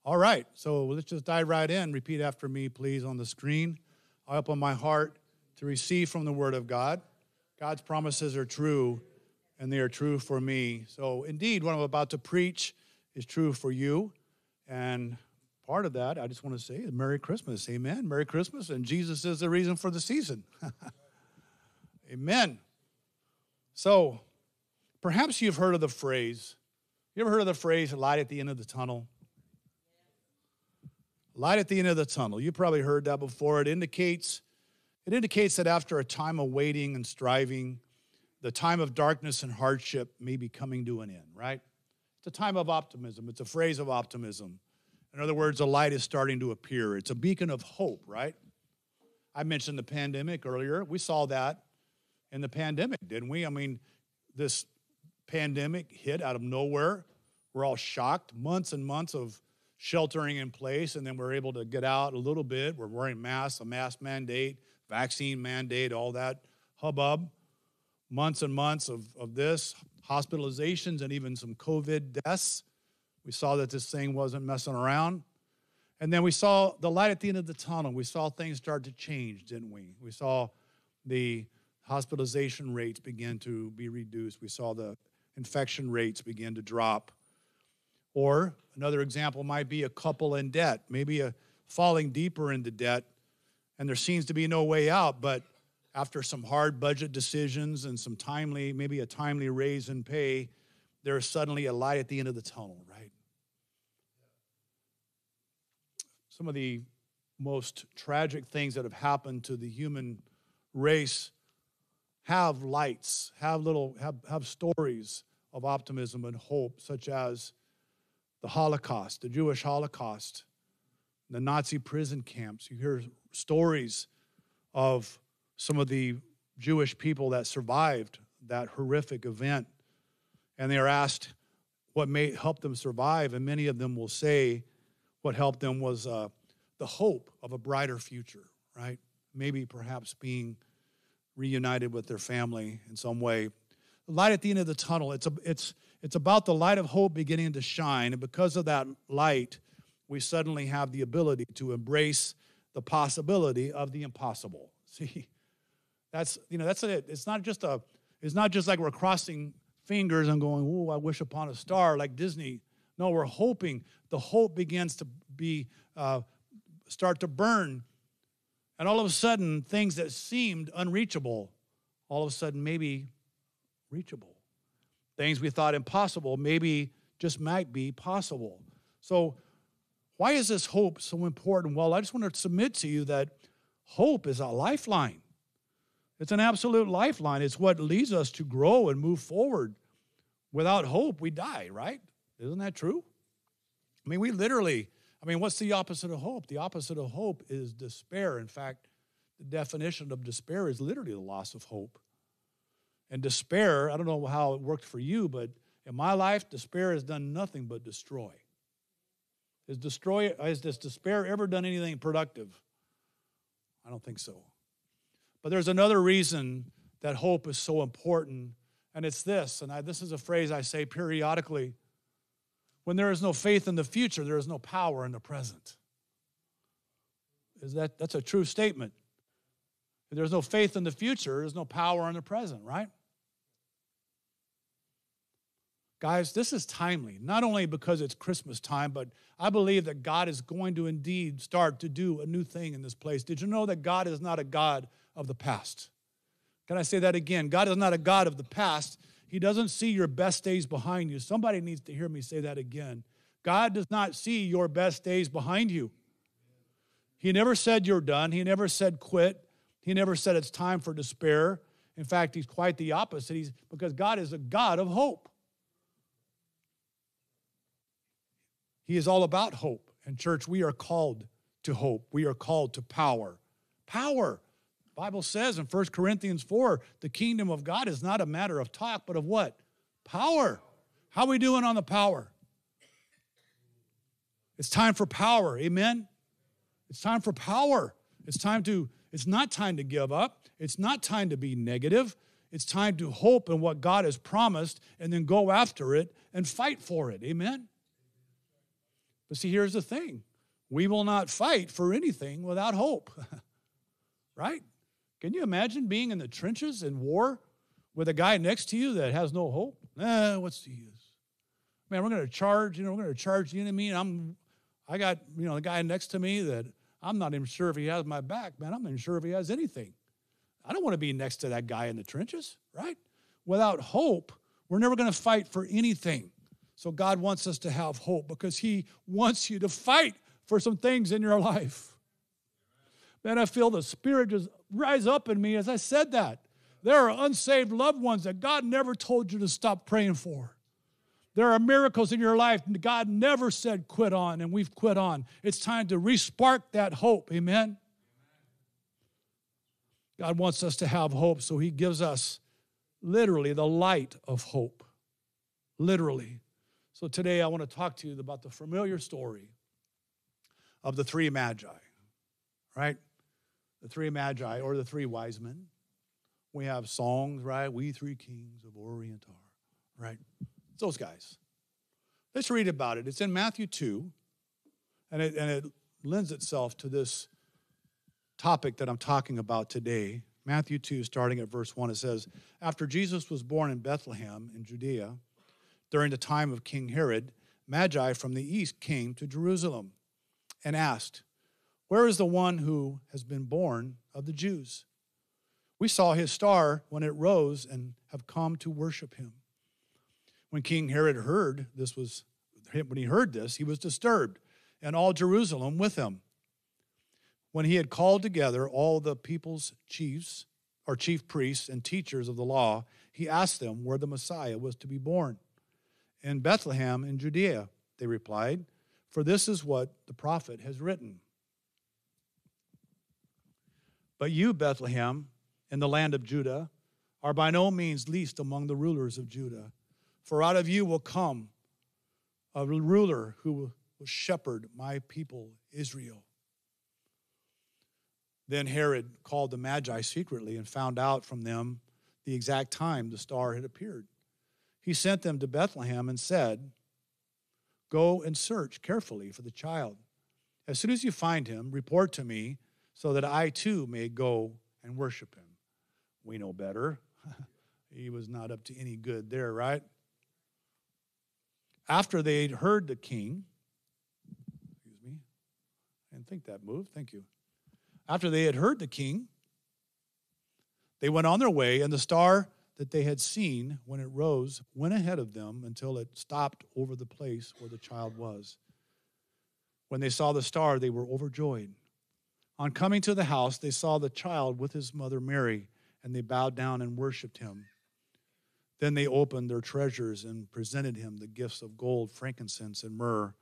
All right, so let's just dive right in. Repeat after me, please, on the screen. I open my heart to receive from the Word of God. God's promises are true, and they are true for me. So, indeed, what I'm about to preach is true for you. And part of that, I just want to say, Merry Christmas. Amen. Merry Christmas. And Jesus is the reason for the season. Amen. So, perhaps you've heard of the phrase. You ever heard of the phrase light at the end of the tunnel? Light at the end of the tunnel. You probably heard that before. It indicates it indicates that after a time of waiting and striving, the time of darkness and hardship may be coming to an end, right? It's a time of optimism. It's a phrase of optimism. In other words, a light is starting to appear. It's a beacon of hope, right? I mentioned the pandemic earlier. We saw that in the pandemic, didn't we? I mean, this pandemic hit out of nowhere. We're all shocked. Months and months of sheltering in place, and then we're able to get out a little bit. We're wearing masks, a mask mandate, vaccine mandate, all that hubbub. Months and months of, of this, hospitalizations, and even some COVID deaths. We saw that this thing wasn't messing around. And then we saw the light at the end of the tunnel. We saw things start to change, didn't we? We saw the hospitalization rates begin to be reduced. We saw the infection rates begin to drop. Or another example might be a couple in debt, maybe a falling deeper into debt, and there seems to be no way out, but after some hard budget decisions and some timely, maybe a timely raise in pay, there's suddenly a light at the end of the tunnel, right? Some of the most tragic things that have happened to the human race have lights, have little, have, have stories of optimism and hope, such as the Holocaust, the Jewish Holocaust, the Nazi prison camps. You hear stories of some of the Jewish people that survived that horrific event, and they are asked what may help them survive, and many of them will say what helped them was uh, the hope of a brighter future, right? Maybe perhaps being reunited with their family in some way. The light at the end of the tunnel, it's, a, it's, it's about the light of hope beginning to shine. And because of that light, we suddenly have the ability to embrace the possibility of the impossible. See, that's, you know, that's it. It's not just a, it's not just like we're crossing fingers and going, oh, I wish upon a star like Disney. No, we're hoping. The hope begins to be, uh, start to burn. And all of a sudden, things that seemed unreachable, all of a sudden, maybe reachable. Things we thought impossible, maybe just might be possible. So, why is this hope so important? Well, I just want to submit to you that hope is a lifeline. It's an absolute lifeline. It's what leads us to grow and move forward. Without hope, we die, right? Isn't that true? I mean, we literally, I mean, what's the opposite of hope? The opposite of hope is despair. In fact, the definition of despair is literally the loss of hope. And despair, I don't know how it worked for you, but in my life, despair has done nothing but destroy. Has, destroy, has this despair ever done anything productive? I don't think so. But there's another reason that hope is so important, and it's this, and I, this is a phrase I say periodically. When there is no faith in the future, there is no power in the present. Is that that's a true statement? If there's no faith in the future, there's no power in the present, right? Guys, this is timely, not only because it's Christmas time, but I believe that God is going to indeed start to do a new thing in this place. Did you know that God is not a God of the past? Can I say that again? God is not a God of the past. He doesn't see your best days behind you. Somebody needs to hear me say that again. God does not see your best days behind you. He never said you're done. He never said quit. He never said it's time for despair. In fact, he's quite the opposite. He's because God is a God of hope. He is all about hope. And church, we are called to hope. We are called to power. Power. Bible says in 1 Corinthians 4, the kingdom of God is not a matter of talk, but of what? Power. How are we doing on the power? It's time for power. Amen. It's time for power. It's time to it's not time to give up. It's not time to be negative. It's time to hope in what God has promised and then go after it and fight for it. Amen. But see, here's the thing we will not fight for anything without hope. right? Can you imagine being in the trenches in war with a guy next to you that has no hope? Eh, what's the use? Man, we're going to charge, you know, we're going to charge the enemy, and I'm, I got, you know, the guy next to me that I'm not even sure if he has my back, man. I'm not even sure if he has anything. I don't want to be next to that guy in the trenches, right? Without hope, we're never going to fight for anything. So God wants us to have hope because He wants you to fight for some things in your life. Man, I feel the Spirit just rise up in me as I said that. There are unsaved loved ones that God never told you to stop praying for. There are miracles in your life God never said quit on, and we've quit on. It's time to respark that hope. Amen. God wants us to have hope, so He gives us literally the light of hope. Literally. So today I want to talk to you about the familiar story of the three magi, right? The three magi or the three wise men. We have songs, right? We three kings of Orient are, right? It's those guys. Let's read about it. It's in Matthew 2, and it, and it lends itself to this topic that I'm talking about today. Matthew 2, starting at verse 1, it says, After Jesus was born in Bethlehem in Judea, during the time of King Herod, Magi from the east came to Jerusalem and asked, Where is the one who has been born of the Jews? We saw his star when it rose and have come to worship him. When King Herod heard this was when he heard this, he was disturbed, and all Jerusalem with him. When he had called together all the people's chiefs, or chief priests and teachers of the law, he asked them where the Messiah was to be born. In Bethlehem in Judea, they replied, for this is what the prophet has written. But you, Bethlehem, in the land of Judah, are by no means least among the rulers of Judah, for out of you will come a ruler who will shepherd my people Israel. Then Herod called the Magi secretly and found out from them the exact time the star had appeared. He sent them to Bethlehem and said, Go and search carefully for the child. As soon as you find him, report to me so that I too may go and worship him. We know better. he was not up to any good there, right? After they'd heard the king, excuse me, I didn't think that moved. Thank you. After they had heard the king, they went on their way, and the star that they had seen when it rose went ahead of them until it stopped over the place where the child was. When they saw the star, they were overjoyed. On coming to the house, they saw the child with his mother Mary, and they bowed down and worshiped him. Then they opened their treasures and presented him the gifts of gold, frankincense, and myrrh.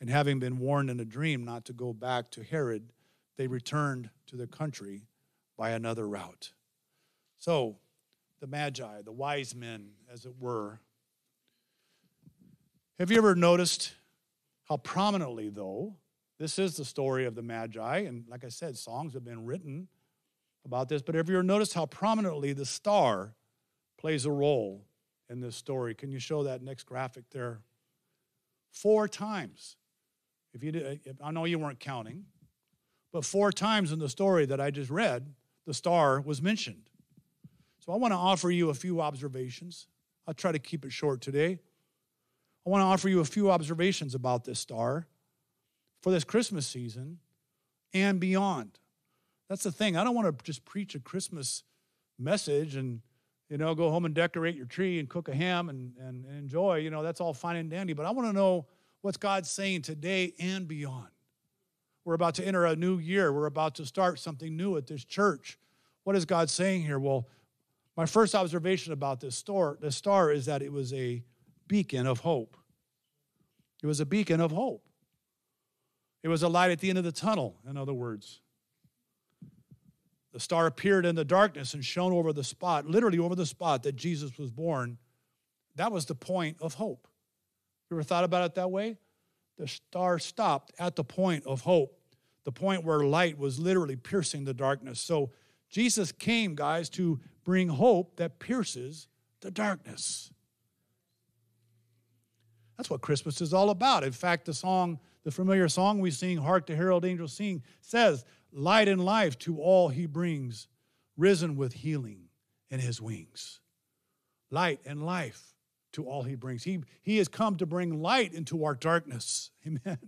And having been warned in a dream not to go back to Herod, they returned to their country by another route. So, the Magi, the wise men, as it were. Have you ever noticed how prominently, though, this is the story of the Magi, and like I said, songs have been written about this, but have you noticed how prominently the star plays a role in this story? Can you show that next graphic there? Four times. If you did, I know you weren't counting, but four times in the story that I just read, the star was mentioned. So I want to offer you a few observations. I'll try to keep it short today. I want to offer you a few observations about this star for this Christmas season and beyond. That's the thing. I don't want to just preach a Christmas message and you know go home and decorate your tree and cook a ham and, and, and enjoy. You know, that's all fine and dandy. But I want to know what's God saying today and beyond. We're about to enter a new year. We're about to start something new at this church. What is God saying here? Well, my first observation about this star, this star is that it was a beacon of hope. It was a beacon of hope. It was a light at the end of the tunnel, in other words. The star appeared in the darkness and shone over the spot, literally over the spot that Jesus was born. That was the point of hope. You ever thought about it that way? The star stopped at the point of hope, the point where light was literally piercing the darkness. So Jesus came, guys, to bring hope that pierces the darkness. That's what Christmas is all about. In fact, the song, the familiar song we sing, Hark the Herald Angels Sing, says, Light and life to all he brings, risen with healing in his wings. Light and life to all he brings. He, he has come to bring light into our darkness. Amen.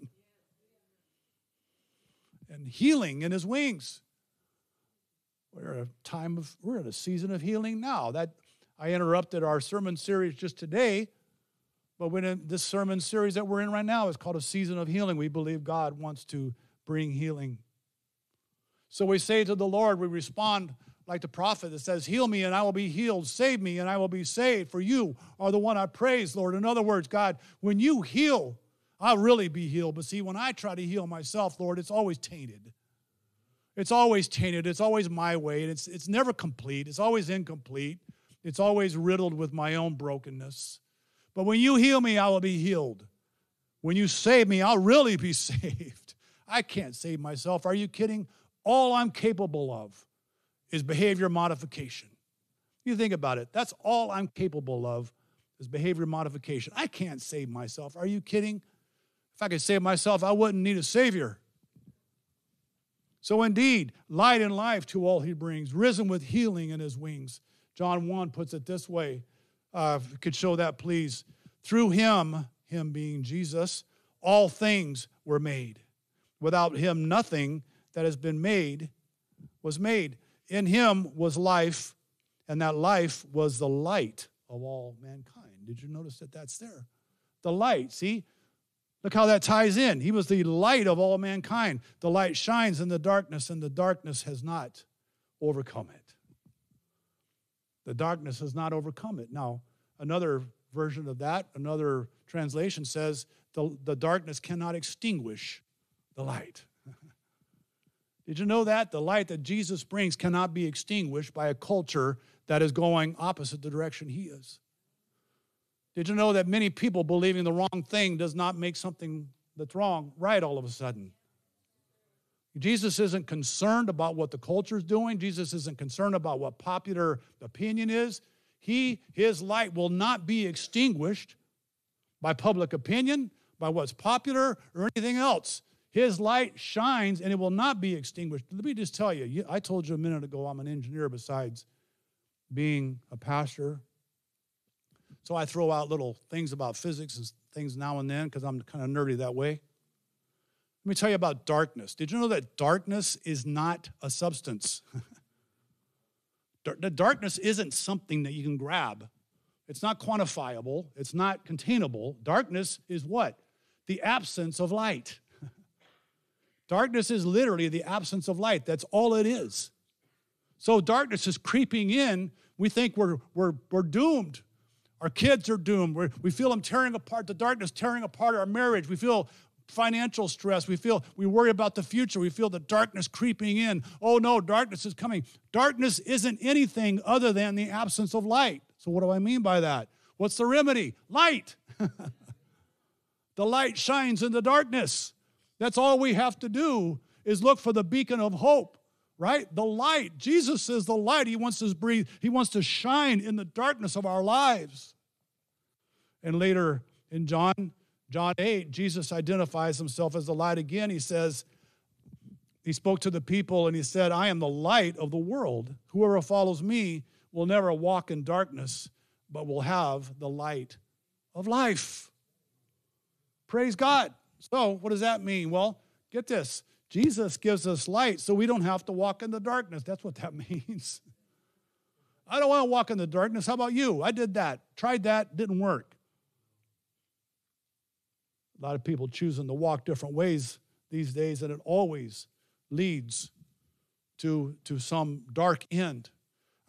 And healing in his wings. We're at a time of, we're at a season of healing now. That I interrupted our sermon series just today but when uh, this sermon series that we're in right now is called a season of healing, we believe God wants to bring healing. So we say to the Lord, we respond like the prophet that says, Heal me and I will be healed, save me and I will be saved, for you are the one I praise, Lord. In other words, God, when you heal, I'll really be healed. But see, when I try to heal myself, Lord, it's always tainted. It's always tainted. It's always my way. And It's, it's never complete. It's always incomplete. It's always riddled with my own brokenness. But when you heal me, I will be healed. When you save me, I'll really be saved. I can't save myself. Are you kidding? All I'm capable of is behavior modification. You think about it. That's all I'm capable of is behavior modification. I can't save myself. Are you kidding? If I could save myself, I wouldn't need a savior. So indeed, light and life to all he brings, risen with healing in his wings. John 1 puts it this way uh, could show that, please. Through him, him being Jesus, all things were made. Without him, nothing that has been made was made. In him was life, and that life was the light of all mankind. Did you notice that that's there? The light, see? Look how that ties in. He was the light of all mankind. The light shines in the darkness, and the darkness has not overcome it. The darkness has not overcome it. Now, another version of that, another translation says, the, the darkness cannot extinguish the light. Did you know that? The light that Jesus brings cannot be extinguished by a culture that is going opposite the direction he is. Did you know that many people believing the wrong thing does not make something that's wrong right all of a sudden? Jesus isn't concerned about what the culture is doing. Jesus isn't concerned about what popular opinion is. He, his light will not be extinguished by public opinion, by what's popular, or anything else. His light shines and it will not be extinguished. Let me just tell you, I told you a minute ago I'm an engineer besides being a pastor. So I throw out little things about physics and things now and then because I'm kind of nerdy that way. Let me tell you about darkness. Did you know that darkness is not a substance? the darkness isn't something that you can grab. It's not quantifiable. It's not containable. Darkness is what? The absence of light. darkness is literally the absence of light. That's all it is. So darkness is creeping in. We think we're, we're, we're doomed. Our kids are doomed. We're, we feel them tearing apart, the darkness tearing apart our marriage. We feel financial stress. We feel we worry about the future. We feel the darkness creeping in. Oh no, darkness is coming. Darkness isn't anything other than the absence of light. So, what do I mean by that? What's the remedy? Light. the light shines in the darkness. That's all we have to do is look for the beacon of hope, right? The light. Jesus is the light. He wants to breathe, he wants to shine in the darkness of our lives. And later in John, John 8, Jesus identifies himself as the light again. He says, he spoke to the people and he said, I am the light of the world. Whoever follows me will never walk in darkness, but will have the light of life. Praise God. So, what does that mean? Well, get this Jesus gives us light so we don't have to walk in the darkness. That's what that means. I don't want to walk in the darkness. How about you? I did that, tried that, didn't work. A lot of people choosing to walk different ways these days, and it always leads to, to some dark end.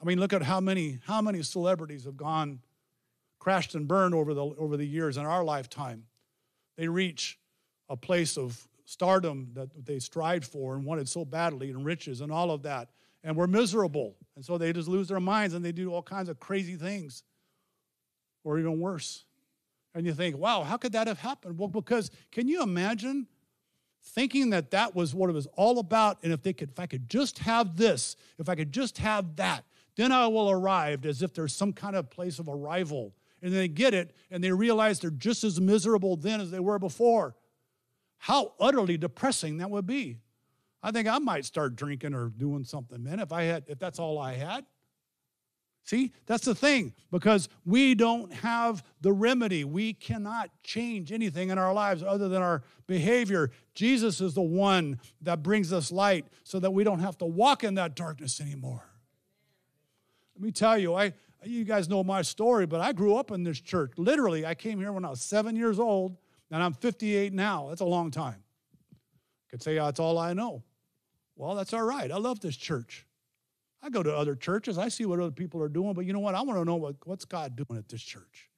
I mean, look at how many, how many celebrities have gone, crashed and burned over the, over the years in our lifetime. They reach a place of stardom that they strived for and wanted so badly, and riches and all of that. And we're miserable. And so they just lose their minds and they do all kinds of crazy things, or even worse. And you think, wow, how could that have happened? Well, because can you imagine thinking that that was what it was all about? And if they could, if I could just have this, if I could just have that, then I will arrive as if there's some kind of place of arrival. And they get it and they realize they're just as miserable then as they were before. How utterly depressing that would be. I think I might start drinking or doing something, man, if I had if that's all I had. See, that's the thing, because we don't have the remedy. We cannot change anything in our lives other than our behavior. Jesus is the one that brings us light so that we don't have to walk in that darkness anymore. Let me tell you, I you guys know my story, but I grew up in this church. Literally, I came here when I was seven years old, and I'm 58 now. That's a long time. I could say that's all I know. Well, that's all right. I love this church. I go to other churches, I see what other people are doing, but you know what? I want to know what, what's God doing at this church.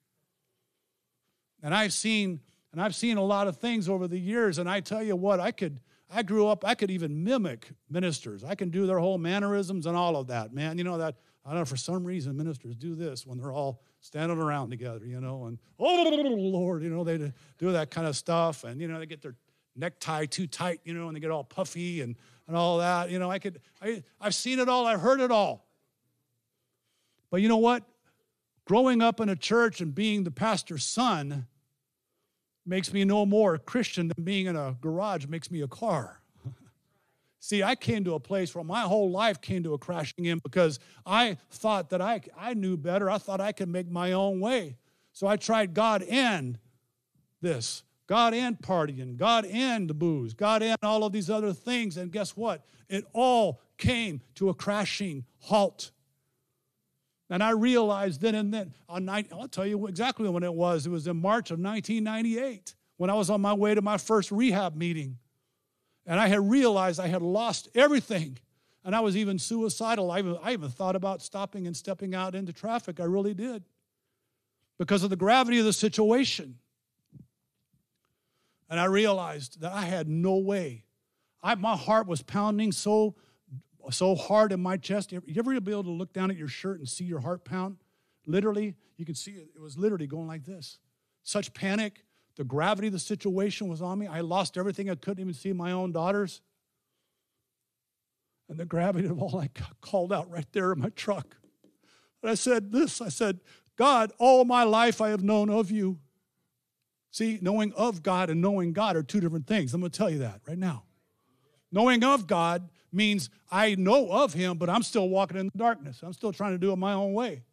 And I've seen, and I've seen a lot of things over the years, and I tell you what, I could I grew up, I could even mimic ministers. I can do their whole mannerisms and all of that, man. You know that I don't know, for some reason, ministers do this when they're all standing around together, you know, and oh, Lord, you know, they do that kind of stuff. And, you know, they get their necktie too tight, you know, and they get all puffy and, and all that. You know, I could, I, I've seen it all, I've heard it all. But you know what? Growing up in a church and being the pastor's son makes me no more a Christian than being in a garage makes me a car. See, I came to a place where my whole life came to a crashing in because I thought that I, I knew better. I thought I could make my own way. So I tried God and this, God and partying, God and the booze, God and all of these other things. And guess what? It all came to a crashing halt. And I realized then and then, on night, I'll tell you exactly when it was. It was in March of 1998 when I was on my way to my first rehab meeting. And I had realized I had lost everything. And I was even suicidal. I even, I even thought about stopping and stepping out into traffic. I really did. Because of the gravity of the situation. And I realized that I had no way. I, my heart was pounding so, so hard in my chest. You ever be able to look down at your shirt and see your heart pound? Literally, you can see it. It was literally going like this. Such panic, the gravity of the situation was on me. I lost everything. I couldn't even see my own daughters. And the gravity of all I called out right there in my truck. And I said this I said, God, all my life I have known of you. See, knowing of God and knowing God are two different things. I'm going to tell you that right now. Knowing of God means I know of Him, but I'm still walking in the darkness. I'm still trying to do it my own way.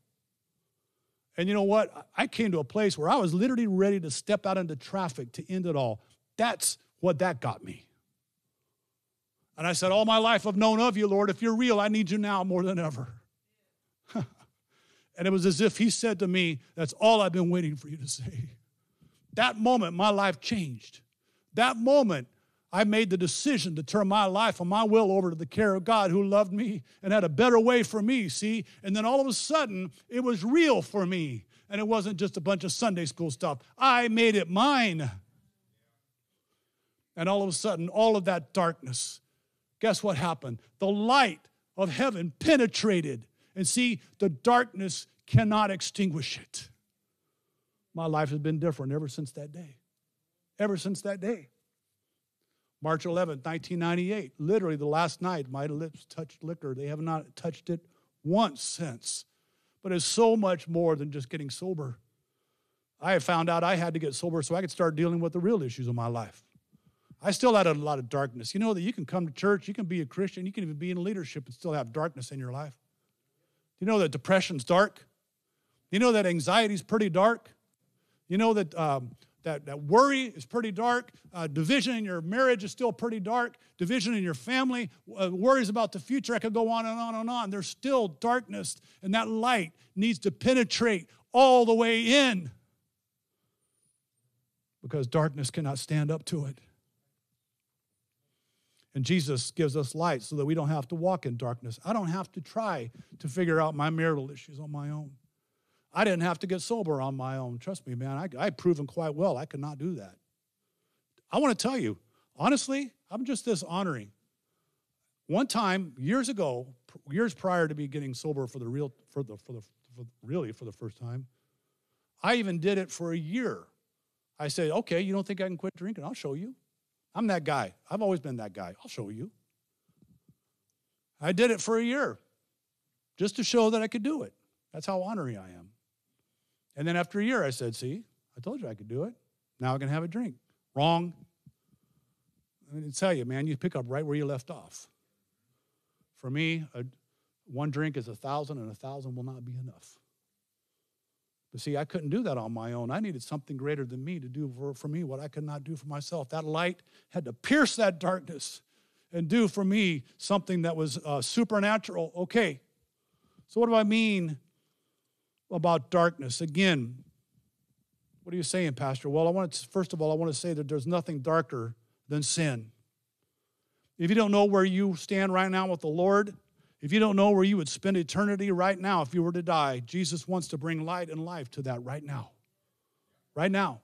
And you know what? I came to a place where I was literally ready to step out into traffic to end it all. That's what that got me. And I said, All my life I've known of you, Lord. If you're real, I need you now more than ever. and it was as if He said to me, That's all I've been waiting for you to say. That moment, my life changed. That moment, I made the decision to turn my life and my will over to the care of God who loved me and had a better way for me, see? And then all of a sudden, it was real for me. And it wasn't just a bunch of Sunday school stuff. I made it mine. And all of a sudden, all of that darkness, guess what happened? The light of heaven penetrated. And see, the darkness cannot extinguish it. My life has been different ever since that day. Ever since that day. March 11th, 1998. Literally, the last night my lips touched liquor. They have not touched it once since. But it's so much more than just getting sober. I found out I had to get sober so I could start dealing with the real issues of my life. I still had a lot of darkness. You know that you can come to church, you can be a Christian, you can even be in leadership and still have darkness in your life. You know that depression's dark? You know that anxiety's pretty dark? You know that um, that, that worry is pretty dark. Uh, division in your marriage is still pretty dark. Division in your family, uh, worries about the future. I could go on and on and on. There's still darkness, and that light needs to penetrate all the way in because darkness cannot stand up to it. And Jesus gives us light so that we don't have to walk in darkness. I don't have to try to figure out my marital issues on my own. I didn't have to get sober on my own. Trust me, man, I, I've proven quite well I could not do that. I want to tell you, honestly, I'm just this honoring. One time, years ago, years prior to me getting sober for the real, for the, for the, for really for the first time, I even did it for a year. I said, okay, you don't think I can quit drinking? I'll show you. I'm that guy. I've always been that guy. I'll show you. I did it for a year just to show that I could do it. That's how honoring I am. And then after a year, I said, See, I told you I could do it. Now I can have a drink. Wrong. I mean, tell you, man, you pick up right where you left off. For me, a, one drink is a thousand, and a thousand will not be enough. But see, I couldn't do that on my own. I needed something greater than me to do for, for me what I could not do for myself. That light had to pierce that darkness and do for me something that was uh, supernatural. Okay, so what do I mean about darkness. Again, what are you saying, Pastor? Well, I want to, first of all, I want to say that there's nothing darker than sin. If you don't know where you stand right now with the Lord, if you don't know where you would spend eternity right now if you were to die, Jesus wants to bring light and life to that right now. Right now.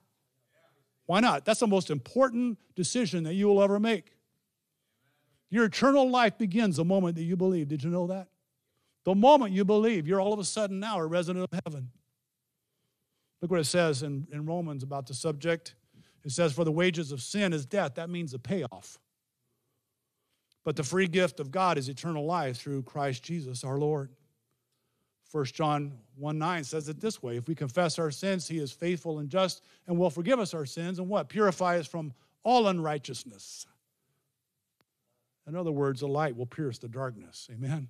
Why not? That's the most important decision that you will ever make. Your eternal life begins the moment that you believe. Did you know that? The moment you believe, you're all of a sudden now a resident of heaven. Look what it says in, in Romans about the subject. It says, For the wages of sin is death. That means a payoff. But the free gift of God is eternal life through Christ Jesus our Lord. 1 John 1 9 says it this way If we confess our sins, he is faithful and just and will forgive us our sins and what? Purify us from all unrighteousness. In other words, the light will pierce the darkness. Amen.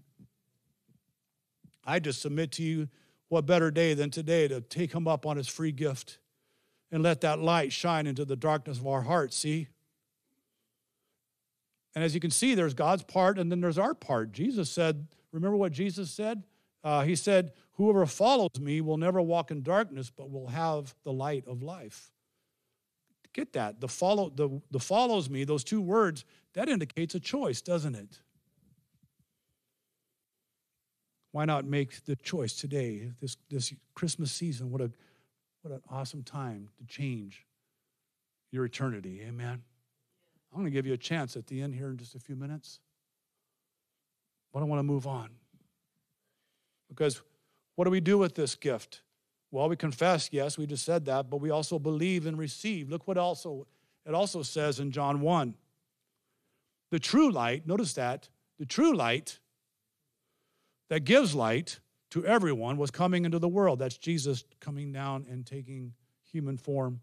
I just submit to you what better day than today to take him up on his free gift and let that light shine into the darkness of our hearts, see? And as you can see, there's God's part and then there's our part. Jesus said, remember what Jesus said? Uh, he said, Whoever follows me will never walk in darkness, but will have the light of life. Get that. The follow the, the follows me, those two words, that indicates a choice, doesn't it? Why not make the choice today, this, this Christmas season? What, a, what an awesome time to change your eternity. Amen. I'm going to give you a chance at the end here in just a few minutes. But I want to move on. Because what do we do with this gift? Well, we confess, yes, we just said that, but we also believe and receive. Look what also it also says in John 1. The true light, notice that, the true light that gives light to everyone, was coming into the world. That's Jesus coming down and taking human form.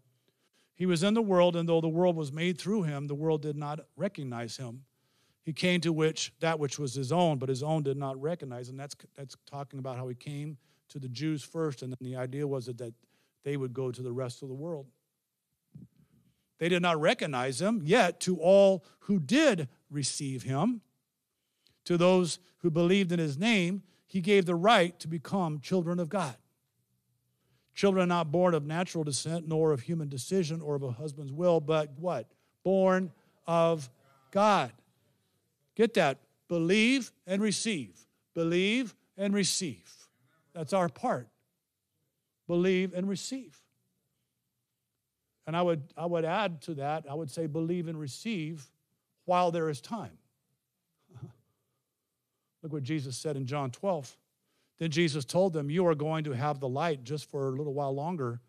He was in the world, and though the world was made through him, the world did not recognize him. He came to which that which was his own, but his own did not recognize. And that's that's talking about how he came to the Jews first, and then the idea was that, that they would go to the rest of the world. They did not recognize him, yet to all who did receive him, to those who believed in his name, he gave the right to become children of God. Children not born of natural descent, nor of human decision or of a husband's will, but what? Born of God. Get that? Believe and receive. Believe and receive. That's our part. Believe and receive. And I would, I would add to that, I would say, believe and receive while there is time. Look what Jesus said in John 12. Then Jesus told them, You are going to have the light just for a little while longer.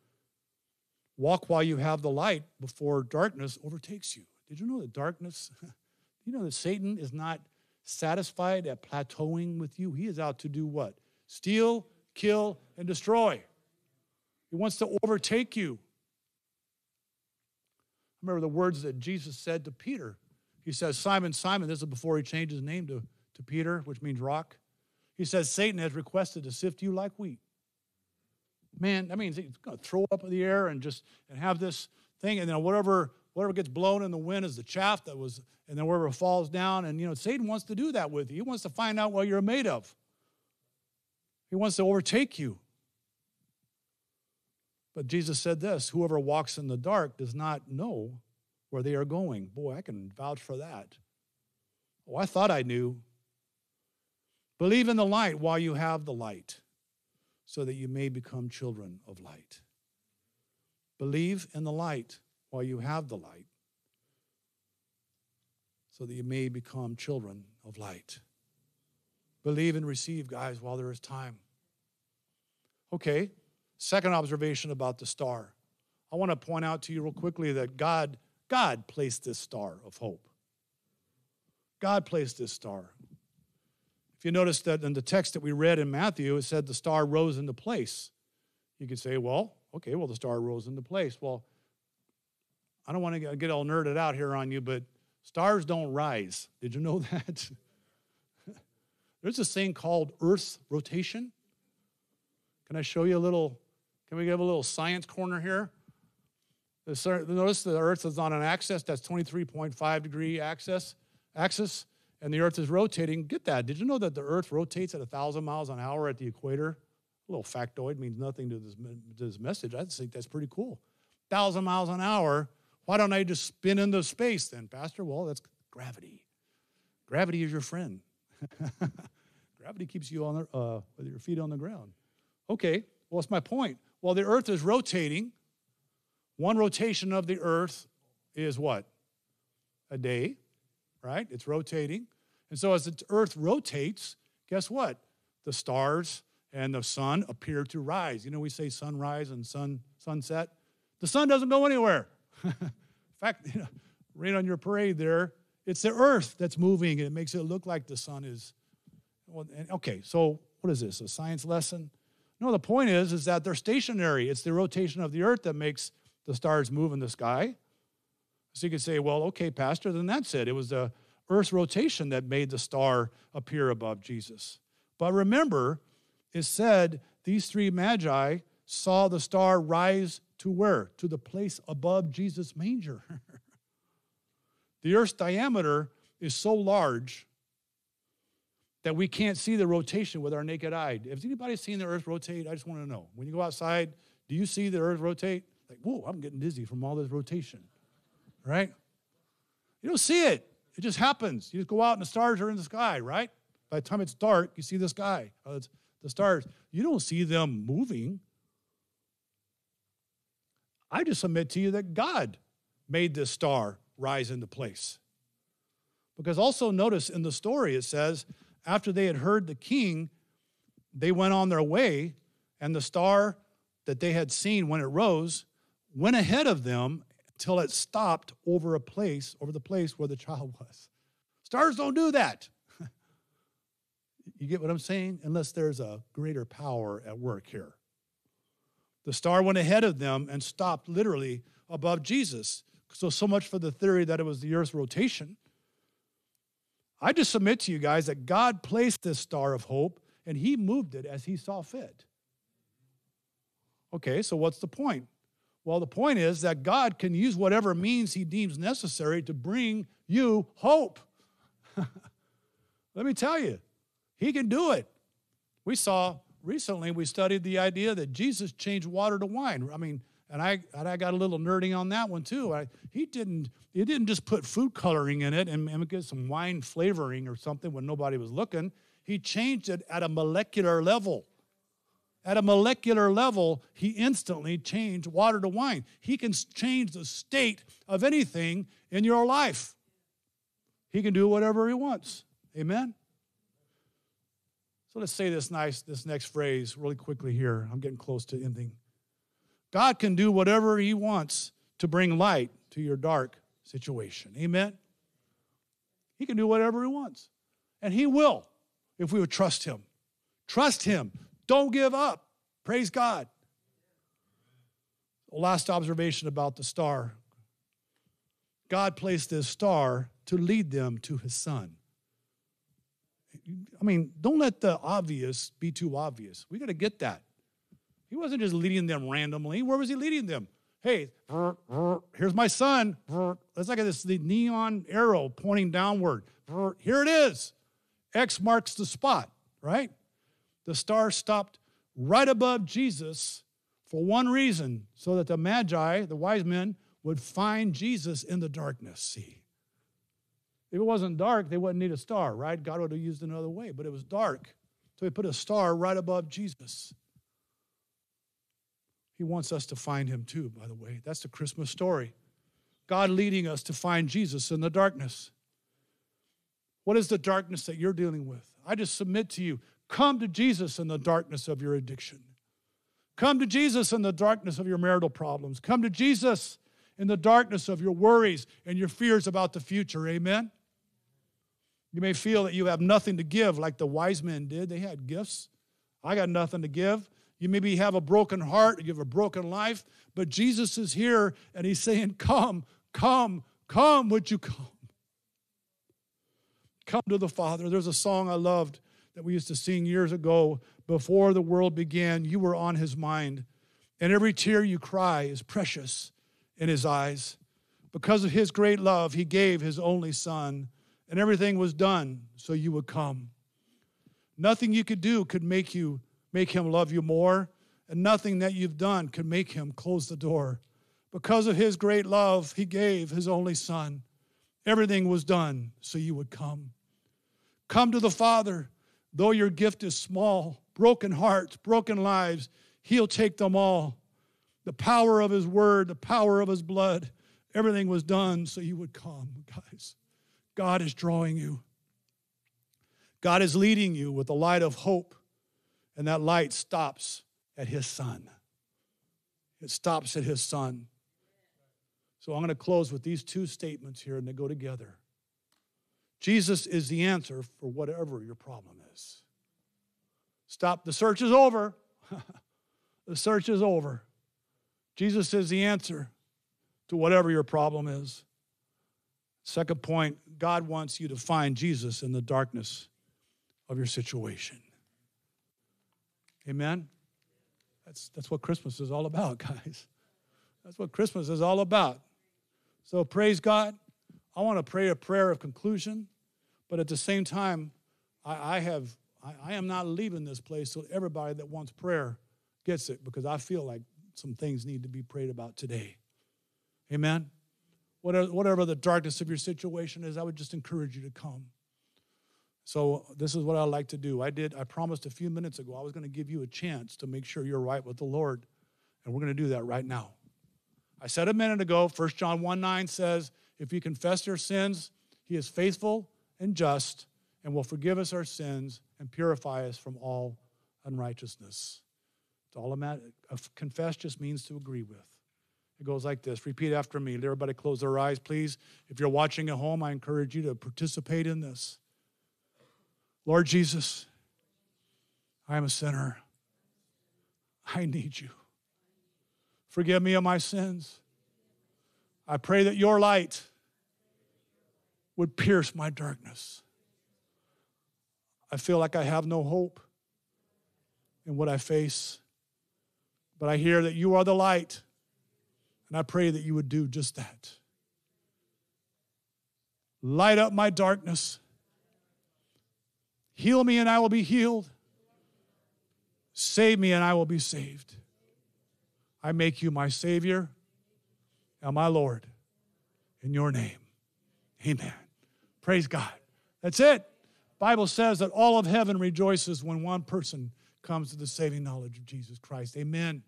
Walk while you have the light before darkness overtakes you. Did you know that darkness, you know that Satan is not satisfied at plateauing with you? He is out to do what? Steal, kill, and destroy. He wants to overtake you. Remember the words that Jesus said to Peter. He says, Simon, Simon, this is before he changed his name to, to Peter, which means rock. He says, Satan has requested to sift you like wheat. Man, that means he's going to throw up in the air and just and have this thing, and then whatever whatever gets blown in the wind is the chaff that was, and then wherever falls down. And you know, Satan wants to do that with you. He wants to find out what you're made of. He wants to overtake you. But Jesus said this whoever walks in the dark does not know where they are going. Boy, I can vouch for that. Oh, I thought I knew. Believe in the light while you have the light, so that you may become children of light. Believe in the light while you have the light, so that you may become children of light. Believe and receive, guys, while there is time. Okay, second observation about the star. I want to point out to you real quickly that God, God placed this star of hope. God placed this star. You notice that in the text that we read in Matthew, it said the star rose into place. You could say, well, okay, well, the star rose into place. Well, I don't want to get all nerded out here on you, but stars don't rise. Did you know that? There's this thing called Earth's rotation. Can I show you a little? Can we give a little science corner here? Notice the Earth is on an axis that's 23.5 degree axis, axis and the earth is rotating. Get that. Did you know that the earth rotates at 1,000 miles an hour at the equator? A little factoid means nothing to this, to this message. I think that's pretty cool. 1,000 miles an hour. Why don't I just spin into space then, Pastor? Well, that's gravity. Gravity is your friend. gravity keeps you on the, uh, with your feet on the ground. Okay, well, what's my point? Well, the earth is rotating. One rotation of the earth is what? A day, right? It's rotating. And so as the earth rotates, guess what? The stars and the sun appear to rise. You know, we say sunrise and sun sunset. The sun doesn't go anywhere. In fact, you know, right on your parade there, it's the earth that's moving and it makes it look like the sun is. Well, okay, so what is this? A science lesson? No, the point is, is that they're stationary. It's the rotation of the earth that makes the stars move in the sky. So you could say, well, okay, Pastor, then that's it. It was the Earth's rotation that made the star appear above Jesus. But remember, it said these three magi saw the star rise to where? To the place above Jesus' manger. the Earth's diameter is so large that we can't see the rotation with our naked eye. Has anybody seen the Earth rotate? I just want to know. When you go outside, do you see the Earth rotate? Like, whoa, I'm getting dizzy from all this rotation right? You don't see it. It just happens. You just go out and the stars are in the sky, right? By the time it's dark, you see the sky, uh, the stars. You don't see them moving. I just submit to you that God made this star rise into place. Because also notice in the story it says, after they had heard the king, they went on their way, and the star that they had seen when it rose went ahead of them till it stopped over a place, over the place where the child was. Stars don't do that. You get what I'm saying? Unless there's a greater power at work here. The star went ahead of them and stopped literally above Jesus. So, so much for the theory that it was the Earth's rotation. I just submit to you guys that God placed this star of hope and He moved it as He saw fit. Okay, so what's the point? Well, the point is that God can use whatever means He deems necessary to bring you hope. Let me tell you, He can do it. We saw recently, we studied the idea that Jesus changed water to wine. I mean, and I, and I got a little nerdy on that one too. I, he didn't he didn't just put food coloring in it and, and get some wine flavoring or something when nobody was looking. He changed it at a molecular level. At a molecular level, he instantly changed water to wine. He can change the state of anything in your life. He can do whatever he wants. Amen. So let's say this nice this next phrase really quickly here. I'm getting close to ending. God can do whatever he wants to bring light to your dark situation. Amen. He can do whatever he wants. And he will if we would trust him. Trust him. Don't give up. Praise God. Last observation about the star God placed this star to lead them to his son. I mean, don't let the obvious be too obvious. We got to get that. He wasn't just leading them randomly. Where was he leading them? Hey, here's my son. Let's look at this the neon arrow pointing downward. Here it is. X marks the spot, right? The star stopped right above Jesus for one reason so that the Magi, the wise men, would find Jesus in the darkness. See, if it wasn't dark, they wouldn't need a star, right? God would have used another way, but it was dark. So he put a star right above Jesus. He wants us to find him too, by the way. That's the Christmas story. God leading us to find Jesus in the darkness. What is the darkness that you're dealing with? I just submit to you come to Jesus in the darkness of your addiction. Come to Jesus in the darkness of your marital problems. Come to Jesus in the darkness of your worries and your fears about the future. Amen. You may feel that you have nothing to give, like the wise men did. They had gifts. I got nothing to give. You maybe have a broken heart, you have a broken life, but Jesus is here and he's saying, Come, come, come, would you come? Come to the Father. There's a song I loved that we used to sing years ago. Before the world began, you were on his mind, and every tear you cry is precious in his eyes. Because of his great love, he gave his only son, and everything was done so you would come. Nothing you could do could make you make him love you more, and nothing that you've done could make him close the door. Because of his great love, he gave his only son. Everything was done so you would come. Come to the Father, though your gift is small, broken hearts, broken lives, he'll take them all. The power of his word, the power of his blood, everything was done so you would come, guys. God is drawing you. God is leading you with the light of hope and that light stops at his son. It stops at his son. So I'm going to close with these two statements here and they go together. Jesus is the answer for whatever your problem is. Stop. The search is over. the search is over. Jesus is the answer to whatever your problem is. Second point God wants you to find Jesus in the darkness of your situation. Amen? That's, that's what Christmas is all about, guys. That's what Christmas is all about. So praise God. I want to pray a prayer of conclusion, but at the same time, I, I have I, I am not leaving this place till everybody that wants prayer gets it because I feel like some things need to be prayed about today. Amen. Whatever, whatever the darkness of your situation is, I would just encourage you to come. So this is what I like to do. I did, I promised a few minutes ago I was going to give you a chance to make sure you're right with the Lord. And we're going to do that right now. I said a minute ago, 1 John 1 9 says, if you confess your sins, he is faithful and just and will forgive us our sins and purify us from all unrighteousness. It's all a. Confess just means to agree with. It goes like this. Repeat after me. Everybody close their eyes, please. If you're watching at home, I encourage you to participate in this. Lord Jesus, I am a sinner. I need you. Forgive me of my sins. I pray that your light would pierce my darkness. I feel like I have no hope in what I face, but I hear that you are the light, and I pray that you would do just that. Light up my darkness. Heal me, and I will be healed. Save me, and I will be saved. I make you my Savior and my Lord. In your name. Amen. Praise God. That's it. Bible says that all of heaven rejoices when one person comes to the saving knowledge of Jesus Christ. Amen.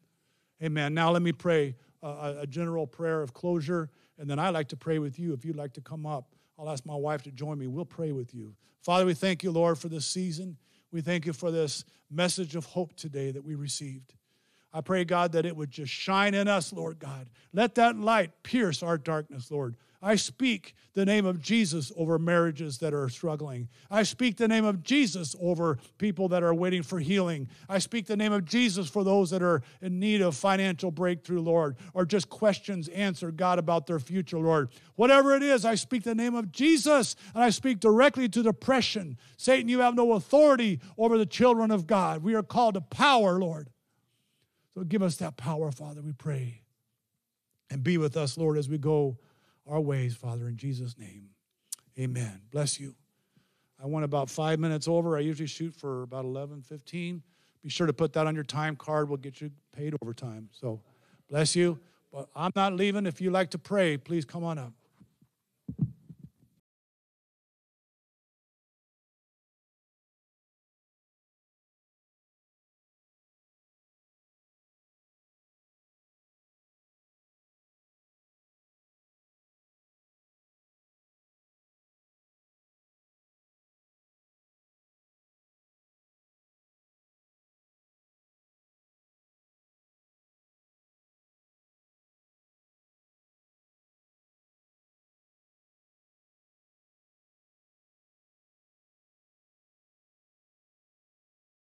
Amen. Now let me pray a, a general prayer of closure, and then I like to pray with you. If you'd like to come up, I'll ask my wife to join me. We'll pray with you. Father, we thank you, Lord, for this season. We thank you for this message of hope today that we received. I pray, God, that it would just shine in us, Lord God. Let that light pierce our darkness, Lord. I speak the name of Jesus over marriages that are struggling. I speak the name of Jesus over people that are waiting for healing. I speak the name of Jesus for those that are in need of financial breakthrough, Lord, or just questions answered, God, about their future, Lord. Whatever it is, I speak the name of Jesus and I speak directly to depression. Satan, you have no authority over the children of God. We are called to power, Lord. So give us that power, Father, we pray. And be with us, Lord, as we go our ways, Father, in Jesus' name. Amen. Bless you. I went about five minutes over. I usually shoot for about 11, 15. Be sure to put that on your time card. We'll get you paid overtime. So bless you. But I'm not leaving. If you like to pray, please come on up.